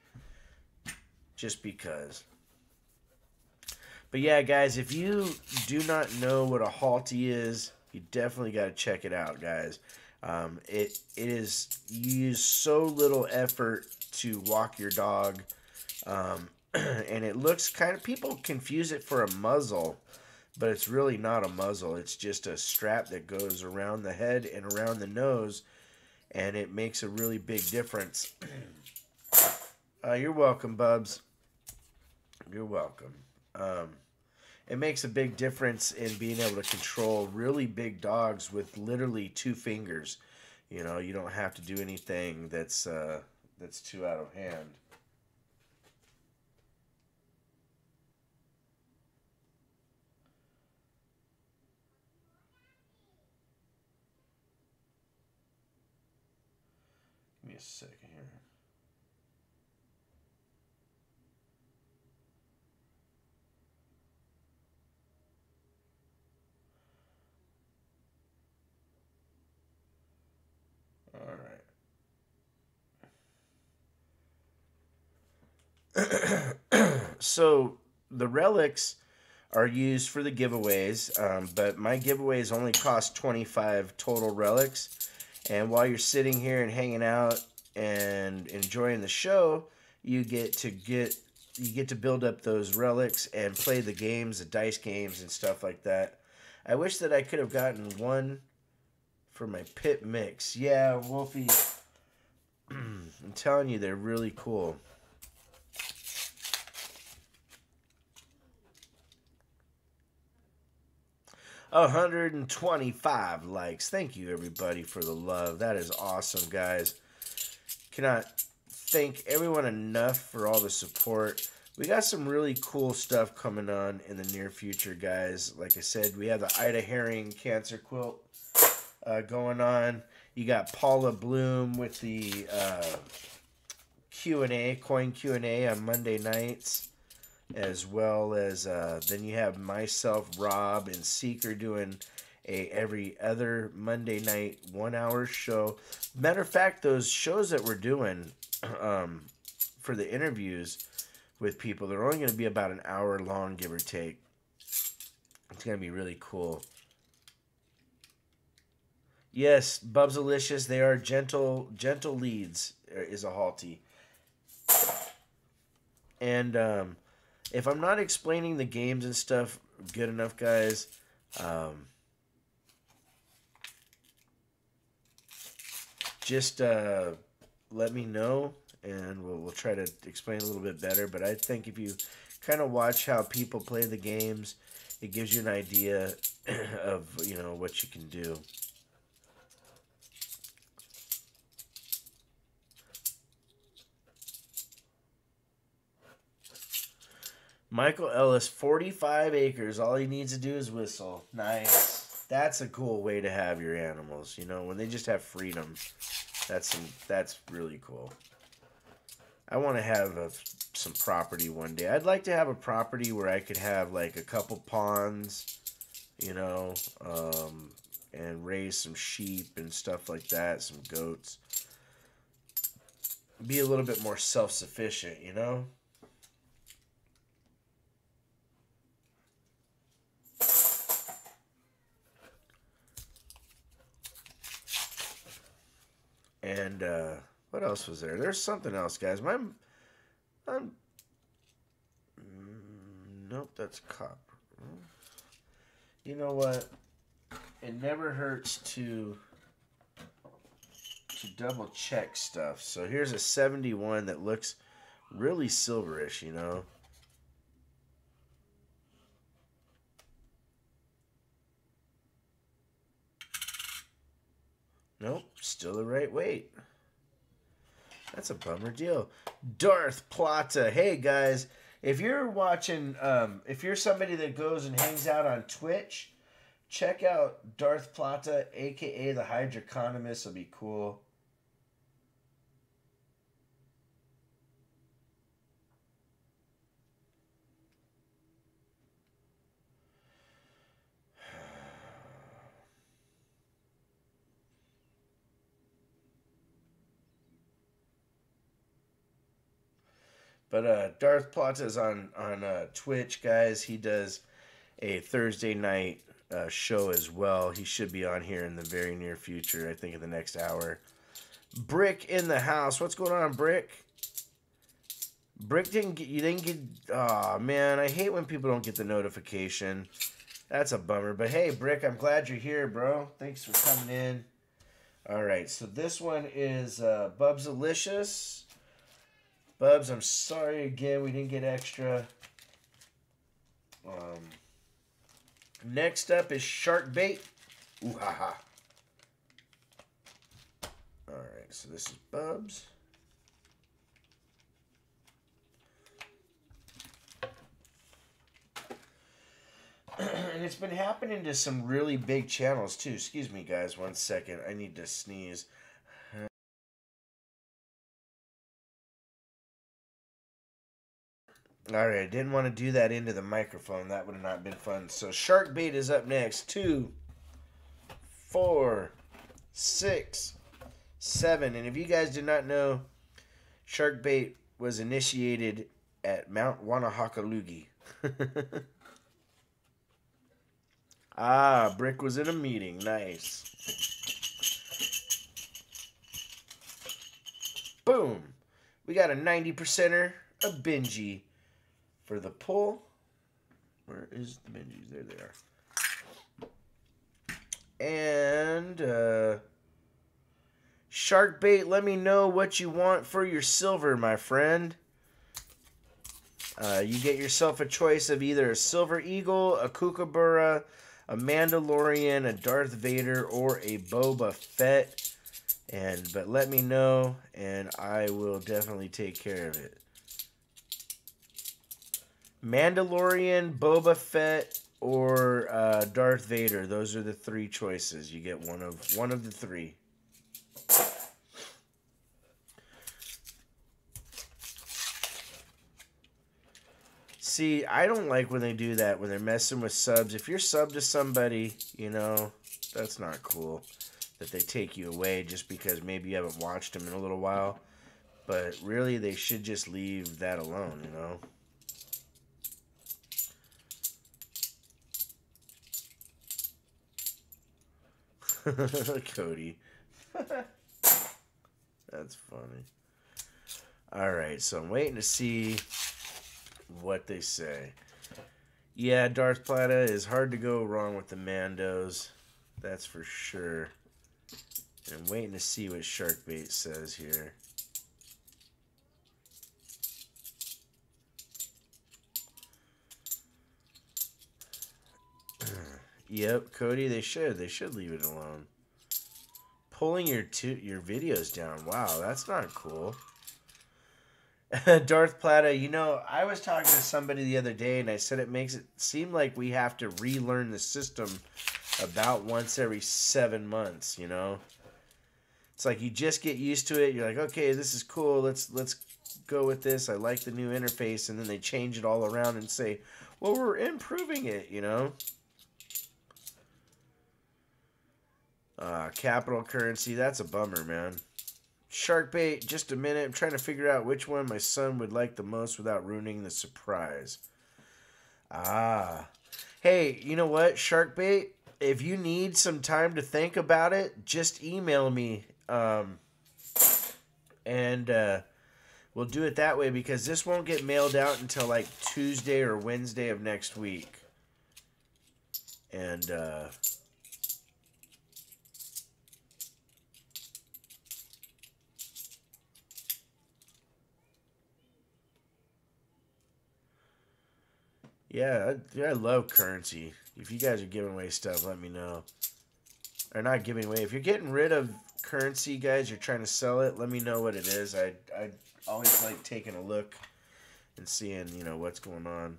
A: Just because. But yeah, guys, if you do not know what a Halti is, you definitely got to check it out, guys. Um, it it is you use so little effort to walk your dog, um, and it looks kind of people confuse it for a muzzle, but it's really not a muzzle. It's just a strap that goes around the head and around the nose, and it makes a really big difference. uh, you're welcome, Bubs. You're welcome. Um, it makes a big difference in being able to control really big dogs with literally two fingers. You know, you don't have to do anything that's uh, that's too out of hand. Give me a second here. so the relics are used for the giveaways, um, but my giveaways only cost 25 total relics. And while you're sitting here and hanging out and enjoying the show, you get to get you get to build up those relics and play the games, the dice games and stuff like that. I wish that I could have gotten one for my pit mix. Yeah, Wolfie, I'm telling you, they're really cool. 125 likes. Thank you, everybody, for the love. That is awesome, guys. Cannot thank everyone enough for all the support. We got some really cool stuff coming on in the near future, guys. Like I said, we have the Ida Herring cancer quilt uh, going on. You got Paula Bloom with the uh, Q and A, coin Q and A on Monday nights, as well as uh, then you have myself, Rob, and Seeker doing a every other Monday night one hour show. Matter of fact, those shows that we're doing um, for the interviews with people, they're only going to be about an hour long, give or take. It's going to be really cool. Yes, Bubs Alicious, they are gentle gentle leads uh, is a Halti. And um, if I'm not explaining the games and stuff good enough, guys, um, just uh, let me know and we'll, we'll try to explain a little bit better. But I think if you kind of watch how people play the games, it gives you an idea of you know what you can do. Michael Ellis, 45 acres. All he needs to do is whistle. Nice. That's a cool way to have your animals, you know, when they just have freedom. That's some, that's really cool. I want to have a, some property one day. I'd like to have a property where I could have like a couple ponds, you know, um, and raise some sheep and stuff like that, some goats. Be a little bit more self sufficient, you know? Uh, what else was there? There's something else, guys. My, I'm, mm, nope, that's copper. You know what? It never hurts to to double check stuff. So here's a 71 that looks really silverish, you know. Nope, still the right weight. That's a bummer deal. Darth Plata. Hey guys, if you're watching, um, if you're somebody that goes and hangs out on Twitch, check out Darth Plata, aka the Hydroconomist. Will be cool. But uh, Darth Plata is on on uh, Twitch, guys. He does a Thursday night uh, show as well. He should be on here in the very near future. I think in the next hour. Brick in the house. What's going on, Brick? Brick didn't get you didn't get. Oh man, I hate when people don't get the notification. That's a bummer. But hey, Brick, I'm glad you're here, bro. Thanks for coming in. All right, so this one is uh, Bubs Delicious. Bubs, I'm sorry again we didn't get extra. Um, next up is Shark Bait. Ooh ha ha. Alright, so this is Bubs. and it's been happening to some really big channels too. Excuse me, guys, one second. I need to sneeze. All right, I didn't want to do that into the microphone. That would have not been fun. So shark bait is up next. Two, four, six, seven. And if you guys did not know, shark bait was initiated at Mount Wanahakalugi. ah, Brick was in a meeting. Nice. Boom. We got a 90 percenter, a Benji for the pull. Where is the Benjis? There they are. And uh, shark bait. Let me know what you want for your silver, my friend. Uh, you get yourself a choice of either a silver eagle, a kookaburra, a Mandalorian, a Darth Vader, or a Boba Fett. And but let me know, and I will definitely take care of it. Mandalorian, Boba Fett, or uh, Darth Vader. Those are the three choices. You get one of one of the three. See, I don't like when they do that when they're messing with subs. If you're sub to somebody, you know, that's not cool that they take you away just because maybe you haven't watched them in a little while. But really, they should just leave that alone, you know. Cody. That's funny. All right, so I'm waiting to see what they say. Yeah, Darth Plata is hard to go wrong with the Mandos. That's for sure. I'm waiting to see what Sharkbait says here. Yep, Cody, they should. They should leave it alone. Pulling your two, your videos down. Wow, that's not cool. Darth Plata, you know, I was talking to somebody the other day and I said it makes it seem like we have to relearn the system about once every seven months, you know? It's like you just get used to it. You're like, okay, this is cool. Let's let's go with this. I like the new interface, and then they change it all around and say, well, we're improving it, you know? Uh, capital currency, that's a bummer, man. Shark bait, just a minute. I'm trying to figure out which one my son would like the most without ruining the surprise. Ah. Hey, you know what, Shark bait? If you need some time to think about it, just email me. Um, and uh, we'll do it that way because this won't get mailed out until like Tuesday or Wednesday of next week. And uh, Yeah, I, I love currency. If you guys are giving away stuff, let me know. Or not giving away. If you're getting rid of currency, guys, you're trying to sell it, let me know what it is. I I always like taking a look and seeing, you know, what's going on.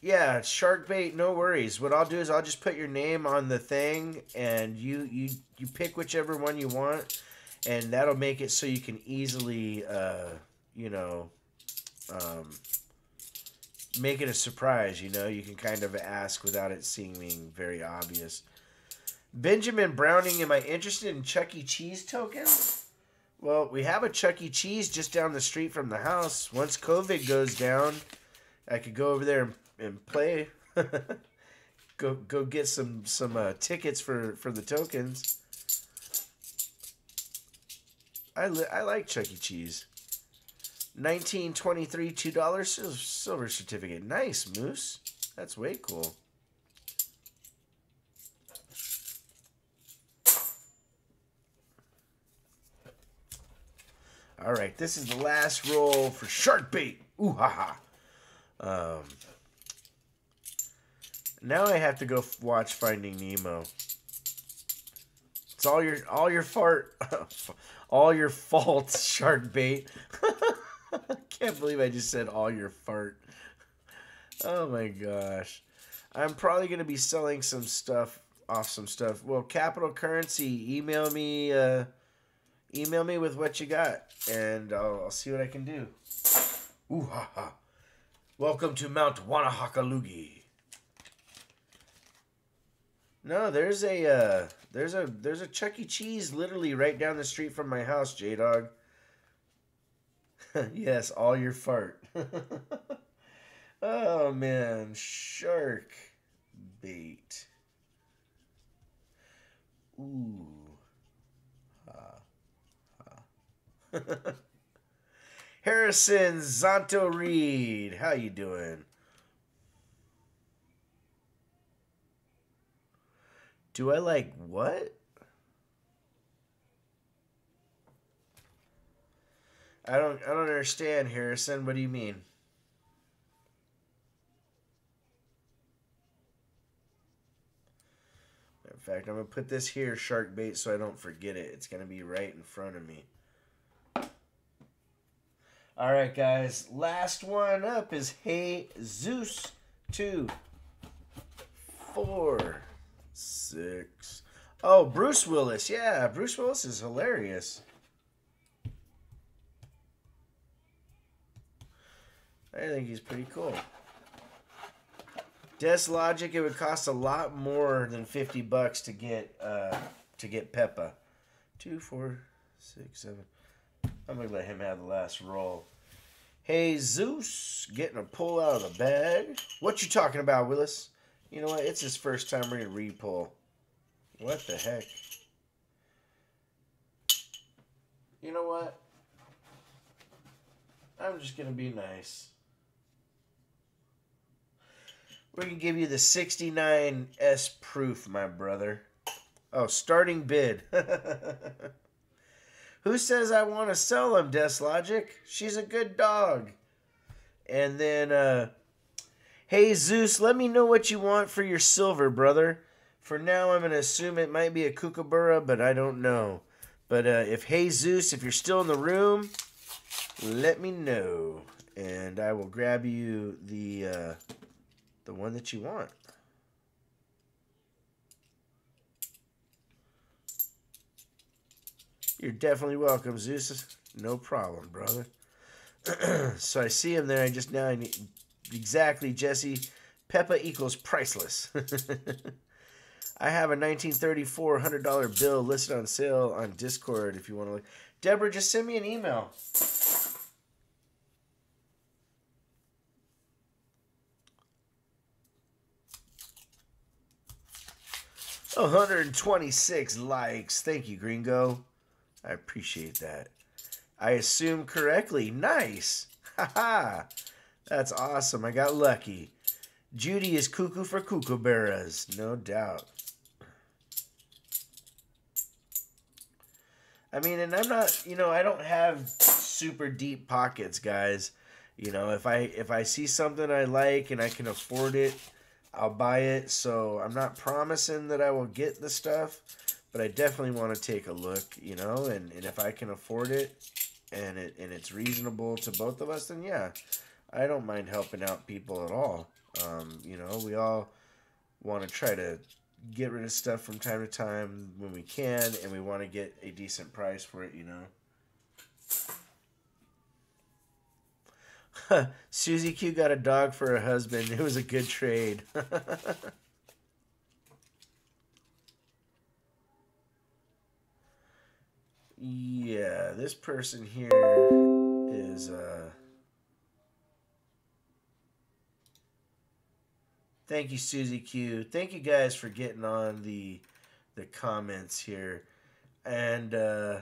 A: Yeah, shark bait, no worries. What I'll do is I'll just put your name on the thing and you you you pick whichever one you want and that'll make it so you can easily uh, you know, um, make it a surprise, you know. You can kind of ask without it seeming very obvious. Benjamin Browning, am I interested in Chuck E. Cheese tokens? Well, we have a Chuck E. Cheese just down the street from the house. Once COVID goes down, I could go over there and, and play. go go get some some uh, tickets for for the tokens. I li- I like Chuck E. Cheese. 1923 $2 silver certificate. Nice, Moose. That's way cool. All right, this is the last roll for shark bait. Ooh ha ha. Um, now I have to go watch Finding Nemo. It's all your all your fart, all your fault, shark bait. Can't believe I just said all your fart. Oh my gosh. I'm probably going to be selling some stuff off some stuff. Well, Capital Currency, email me uh, email me with what you got and I'll, I'll see what I can do. Ooh ha ha. Welcome to Mount Wanahakalugi. No, there's a uh, there's a there's a Chuck E. Cheese literally right down the street from my house, J Dog. yes, all your fart. oh man, shark bait. Ooh. Ha. Ha. Harrison Zonto Reed, how you doing? Do I like what? I don't I don't understand, Harrison. What do you mean? In fact, I'm to put this here, shark bait, so I don't forget it. It's to be right in front of me. All right, guys. Last one up is Hey Zeus. Two, four, six. Oh, Bruce Willis. Yeah, Bruce Willis is hilarious. I think he's pretty cool. Des Logic, it would cost a lot more than fifty bucks to get uh, to get Peppa. Two, four, six, seven. I'm gonna let him have the last roll. Hey Zeus, getting a pull out of the bag. What you talking about, Willis? You know what? It's his first time reading re-pull. What the heck? You know what? I'm just gonna be nice. We're gonna give you the 69S proof, my brother. Oh, starting bid. Who says I want to sell him, Logic? She's a good dog. And then, uh, hey Zeus, let me know what you want for your silver, brother. For now, I'm going to assume it might be a kookaburra, but I don't know. But uh, if hey Zeus, if you're still in the room, let me know, and I will grab you the uh, the one that you want. You're definitely welcome, Zeus. No problem, brother. so I see him there. I just now I need exactly Jesse. Peppa equals priceless. I have a 1934 hundred dollar bill listed on sale on Discord. If you want to look, Deborah, just send me an email. One hundred and twenty-six likes. Thank you, Gringo. I appreciate that. I assume correctly. Nice. Haha. That's awesome. I got lucky. Judy is cuckoo for kookaburras. No doubt. I mean, and I'm not, you know, I don't have super deep pockets, guys. You know, if I if I see something I like and I can afford it, I'll buy it. So I'm not promising that I will get the stuff, but I definitely want to take a look, you know, and, and if I can afford it and it and it's reasonable to both of us, then yeah, I don't mind helping out people at all. Um, you know, we all want to try to get rid of stuff from time to time when we can, and we want to get a decent price for it, you know. Susie Q got a dog for her husband. It was a good trade. Yeah, this person here is uh Thank you, Susie Q. Thank you guys for getting on the the comments here. And uh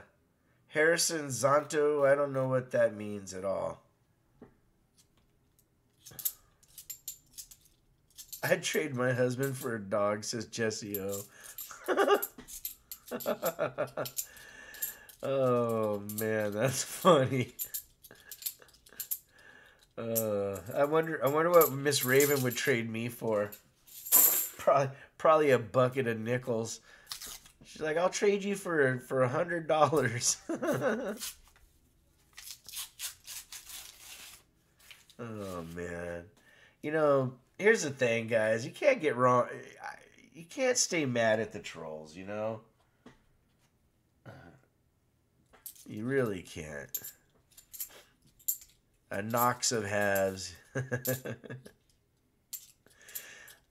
A: Harrison Zanto, I don't know what that means at all. I'd trade my husband for a dog, says Jesse O. Oh man, that's funny. Uh, I wonder. I wonder what Miss Raven would trade me for. Probably, probably a bucket of nickels. She's like, "I'll trade you for for a hundred dollars." oh man, you know. Here's the thing, guys. You can't get wrong. You can't stay mad at the trolls. You know You really can't. A Knox of halves.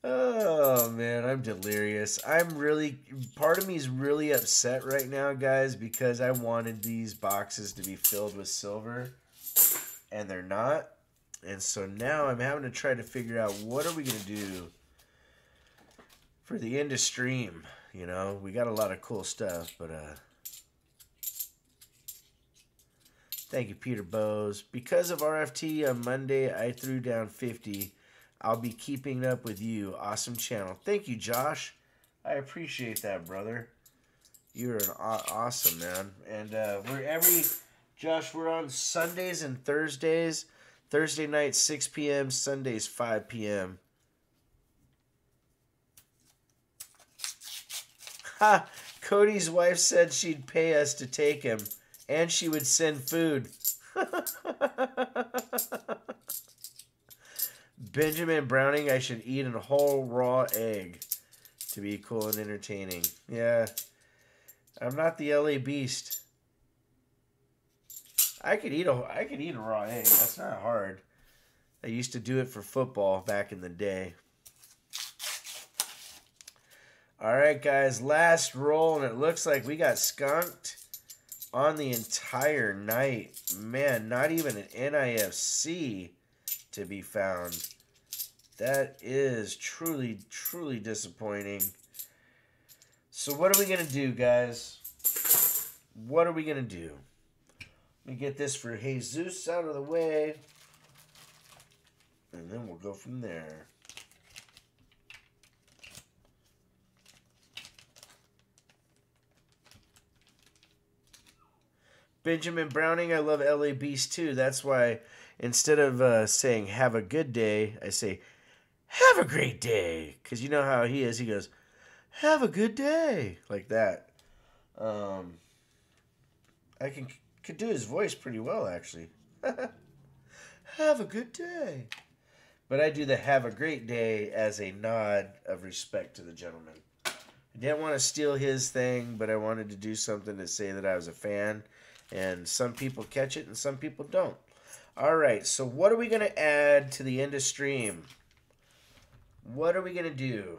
A: oh man, I'm delirious. I'm really part of me is really upset right now, guys, because I wanted these boxes to be filled with silver and they're not. And so now I'm having to try to figure out what are we going to do for the end of stream, you know? We got a lot of cool stuff, but uh Thank you, Peter Bose. Because of RFT on Monday, I threw down 50. I'll be keeping up with you. Awesome channel. Thank you, Josh. I appreciate that, brother. You're an awesome man. And uh, we're every Josh, we're on Sundays and Thursdays. Thursday night 6 p.m., Sundays 5 p.m. Ha! Cody's wife said she'd pay us to take him, and she would send food. Benjamin Browning, I should eat a whole raw egg to be cool and entertaining. Yeah. I'm not the LA Beast. I could eat a I could eat a raw egg. That's not hard. I used to do it for football back in the day. All right, guys, last roll, and it looks like we got skunked on the entire night. Man, not even an NIFC to be found. That is truly, truly disappointing. So what are we going to do, guys? What are we going to do? Let me get this for Jesus out of the way. And then we'll go from there. Benjamin Browning, I love LA Beast too. That's why instead of uh, saying have a good day, I say have a great day. Because you know how he is. He goes, have a good day. Like that. Um, I can could do his voice pretty well, actually. have a good day. But I do the have a great day as a nod of respect to the gentleman. I didn't want to steal his thing, but I wanted to do something to say that I was a fan. And some people catch it and some people don't. All right, so what are we going to add to the end of stream? What are we going to do?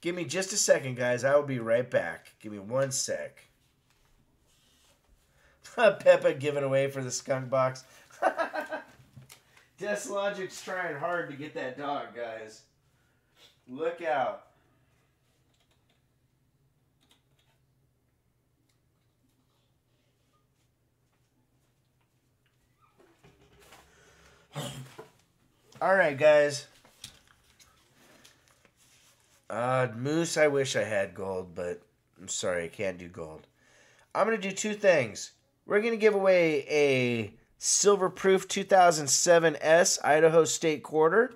A: Give me just a second, guys. I will be right back. Give me one sec. Peppa giving away for the skunk box. Deslogic's trying hard to get that dog, guys. Look out. All right, guys. Uh, Moose, I wish I had gold, but I'm sorry, I can't do gold. I'm going to do two things. We're going to give away a Silver Proof 2007S Idaho State quarter.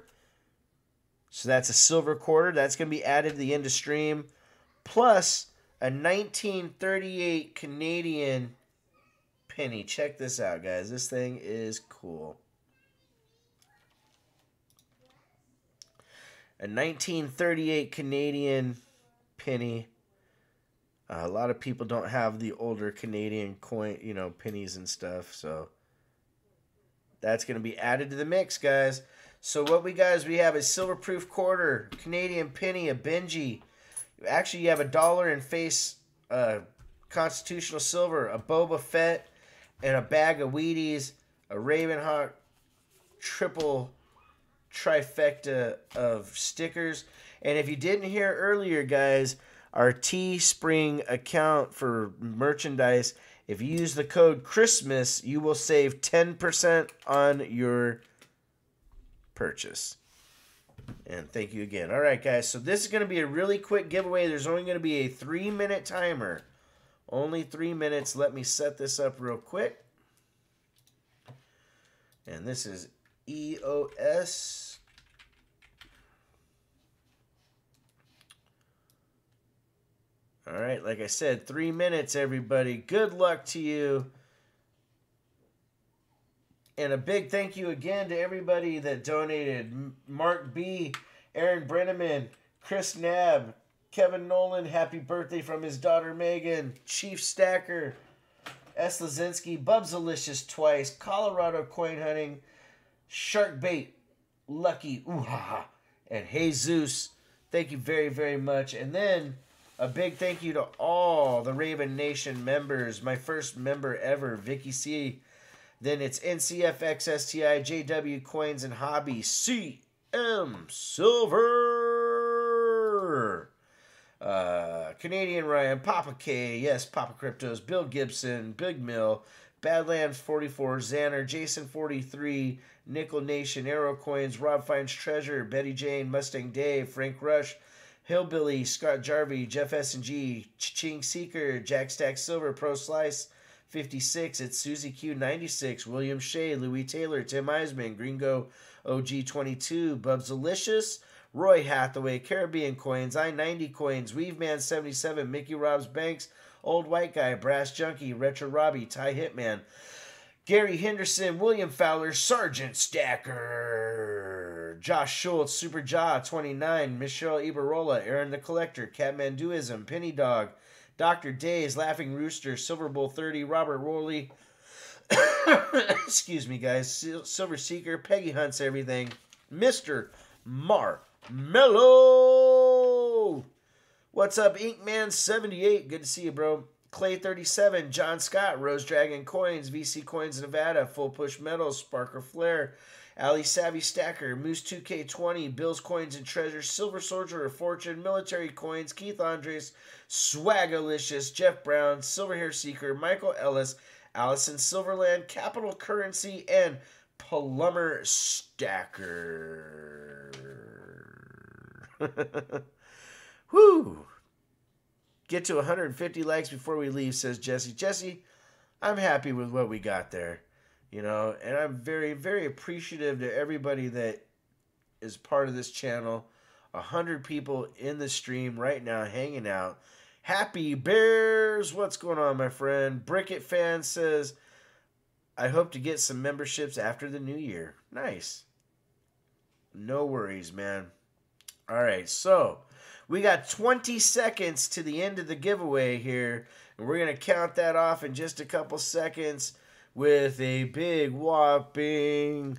A: So that's a silver quarter. That's going to be added to the end of stream. Plus a 1938 Canadian penny. Check this out, guys. This thing is cool. A 1938 Canadian penny. Uh, a lot of people don't have the older Canadian coin, you know, pennies and stuff. So that's going to be added to the mix, guys. So what we got is we have a silver proof quarter, Canadian penny, a Benji. Actually, you have a dollar in face uh, constitutional silver, a Boba Fett, and a bag of Wheaties, a Ravenhawk triple trifecta of stickers. And if you didn't hear earlier, guys, our Teespring account for merchandise, if you use the code Christmas, you will save 10% on your purchase. And thank you again. All right, guys. So this is going to be a really quick giveaway. There's only going to be a three minute timer. Only three minutes. Let me set this up real quick. And this is EOS. All right, like I said, three minutes, everybody. Good luck to you. And a big thank you again to everybody that donated Mark B., Aaron Brenneman, Chris Nab, Kevin Nolan, happy birthday from his daughter Megan, Chief Stacker, S. Lazinski, Bubs Delicious twice, Colorado Coin Hunting, Shark Bait, Lucky, ooh ha and Jesus. Thank you very, very much. And then a big thank you to all the Raven Nation members. My first member ever, Vicky C. Then it's NCFXSTI, JW Coins and Hobby, CM Silver. Uh, Canadian Ryan, Papa K, yes, Papa Cryptos, Bill Gibson, Big Mill, Badlands 44, Xander, Jason 43, Nickel Nation, Arrow Coins, Rob Finds Treasure, Betty Jane, Mustang Dave, Frank Rush, Hillbilly, Scott Jarvey, Jeff S&G, Ching Seeker, Jack Stack Silver, Pro Slice, 56. It's Susie Q 96. William Shea, Louis Taylor, Tim Eisman, Gringo OG 22, Bubs Delicious, Roy Hathaway, Caribbean Coins, I 90 Coins, Weaveman 77, Mickey Robs Banks, Old White Guy, Brass Junkie, Retro Robbie, Ty Hitman, Gary Henderson, William Fowler, Sargent Stacker, Josh Schultz, Super Jaw 29, Michelle Ibarola, Aaron the Collector, Catman Duism, Penny Dog, Dr. Days, Laughing Rooster, Silver Bull 30, Robert Worley, excuse me, guys, Silver Seeker, Peggy Hunts Everything, Mr. Marmello. What's up, Inkman78? Good to see you, bro. Clay37, John Scott, Rose Dragon Coins, VC Coins Nevada, Full Push Metals, Sparker Flare, Ali Savvy Stacker, Moose 2K20, Bills Coins and Treasures, Silver Soldier of Fortune, Military Coins, Keith Andres, Swagalicious, Jeff Brown, Silver Hair Seeker, Michael Ellis, Allison Silverland, Capital Currency, and Plumber Stacker. Whoo! Get to 150 likes before we leave, says Jesse. Jesse, I'm happy with what we got there. You know, and I'm very, very appreciative to everybody that is part of this channel. A hundred people in the stream right now hanging out. Happy Bears! What's going on, my friend? Bricket fan says, I hope to get some memberships after the new year. Nice. No worries, man. All right, so we got 20 seconds to the end of the giveaway here, and we're going to count that off in just a couple seconds with a big whopping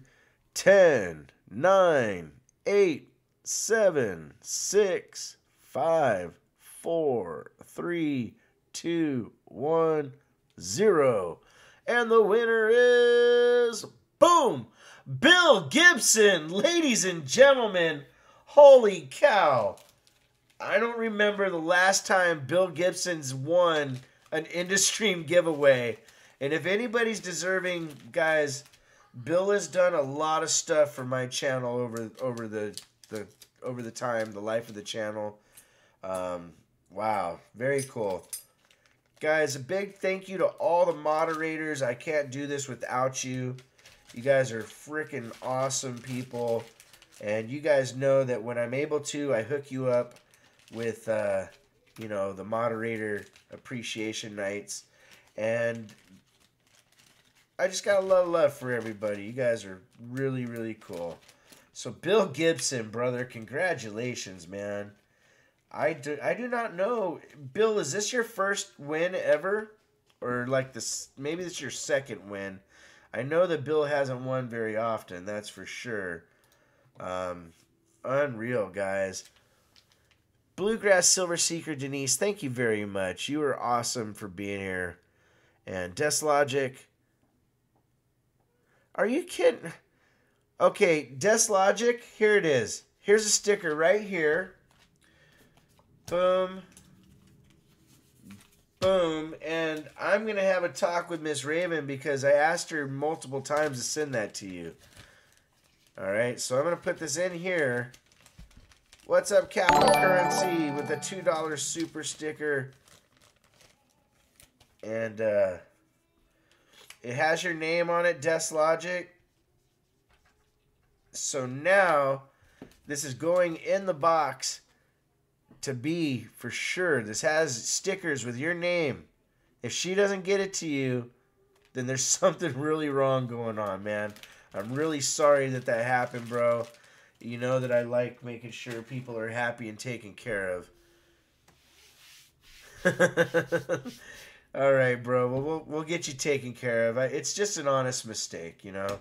A: 10, 9, 8, 7, 6, 5, 4, 3, 2, 1, 0. And the winner is boom! Bill Gibson, ladies and gentlemen. Holy cow. I don't remember the last time Bill Gibson's won an Industream giveaway. And if anybody's deserving, guys, Bill has done a lot of stuff for my channel over over the the over the time, the life of the channel. Um, wow, very cool. Guys, a big thank you to all the moderators. I can't do this without you. You guys are freaking awesome people. And you guys know that when I'm able to, I hook you up with, uh, you know, the moderator appreciation nights. And I just got a lot of love for everybody. You guys are really, really cool. So, Bill Gibson, brother, congratulations, man. I do, I do not know. Bill, is this your first win ever? Or like this, maybe it's your second win. I know that Bill hasn't won very often, that's for sure. Um, unreal, guys. Bluegrass Silver Seeker Denise, thank you very much. You are awesome for being here. And Deslogic. Are you kidding? Okay, Deslogic, here it is. Here's a sticker right here. Boom. Boom. And I'm going to have a talk with Miss Raven because I asked her multiple times to send that to you. All right, so I'm going to put this in here. What's up, Capital Currency, with a $2 super sticker. And uh, it has your name on it, Deslogic. So now, this is going in the box to be for sure. This has stickers with your name. If she doesn't get it to you, then there's something really wrong going on, man. I'm really sorry that that happened, bro. You know that I like making sure people are happy and taken care of. All right, bro. Well, we'll we'll get you taken care of. It's just an honest mistake, you know.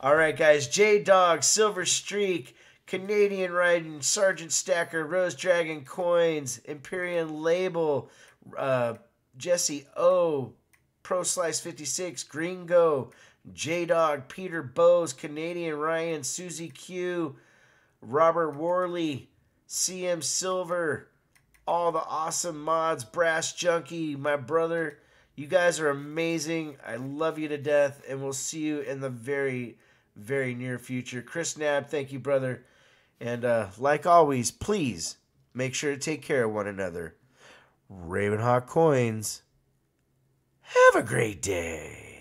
A: All right, guys. J Dog, Silver Streak, Canadian Riding, Sargent Stacker, Rose Dragon Coins, Imperial Label, uh, Jesse O, Pro Slice 56, Gringo, J Dog, Peter Bose, Canadian Ryan, Susie Q, Robert Worley, CM Silver, all the awesome mods, Brass Junkie, my brother. You guys are amazing. I love you to death, and we'll see you in the very, very near future. Chris Nab, thank you, brother. And uh, like always, please make sure to take care of one another. Ravenhawk Coins Have a great day.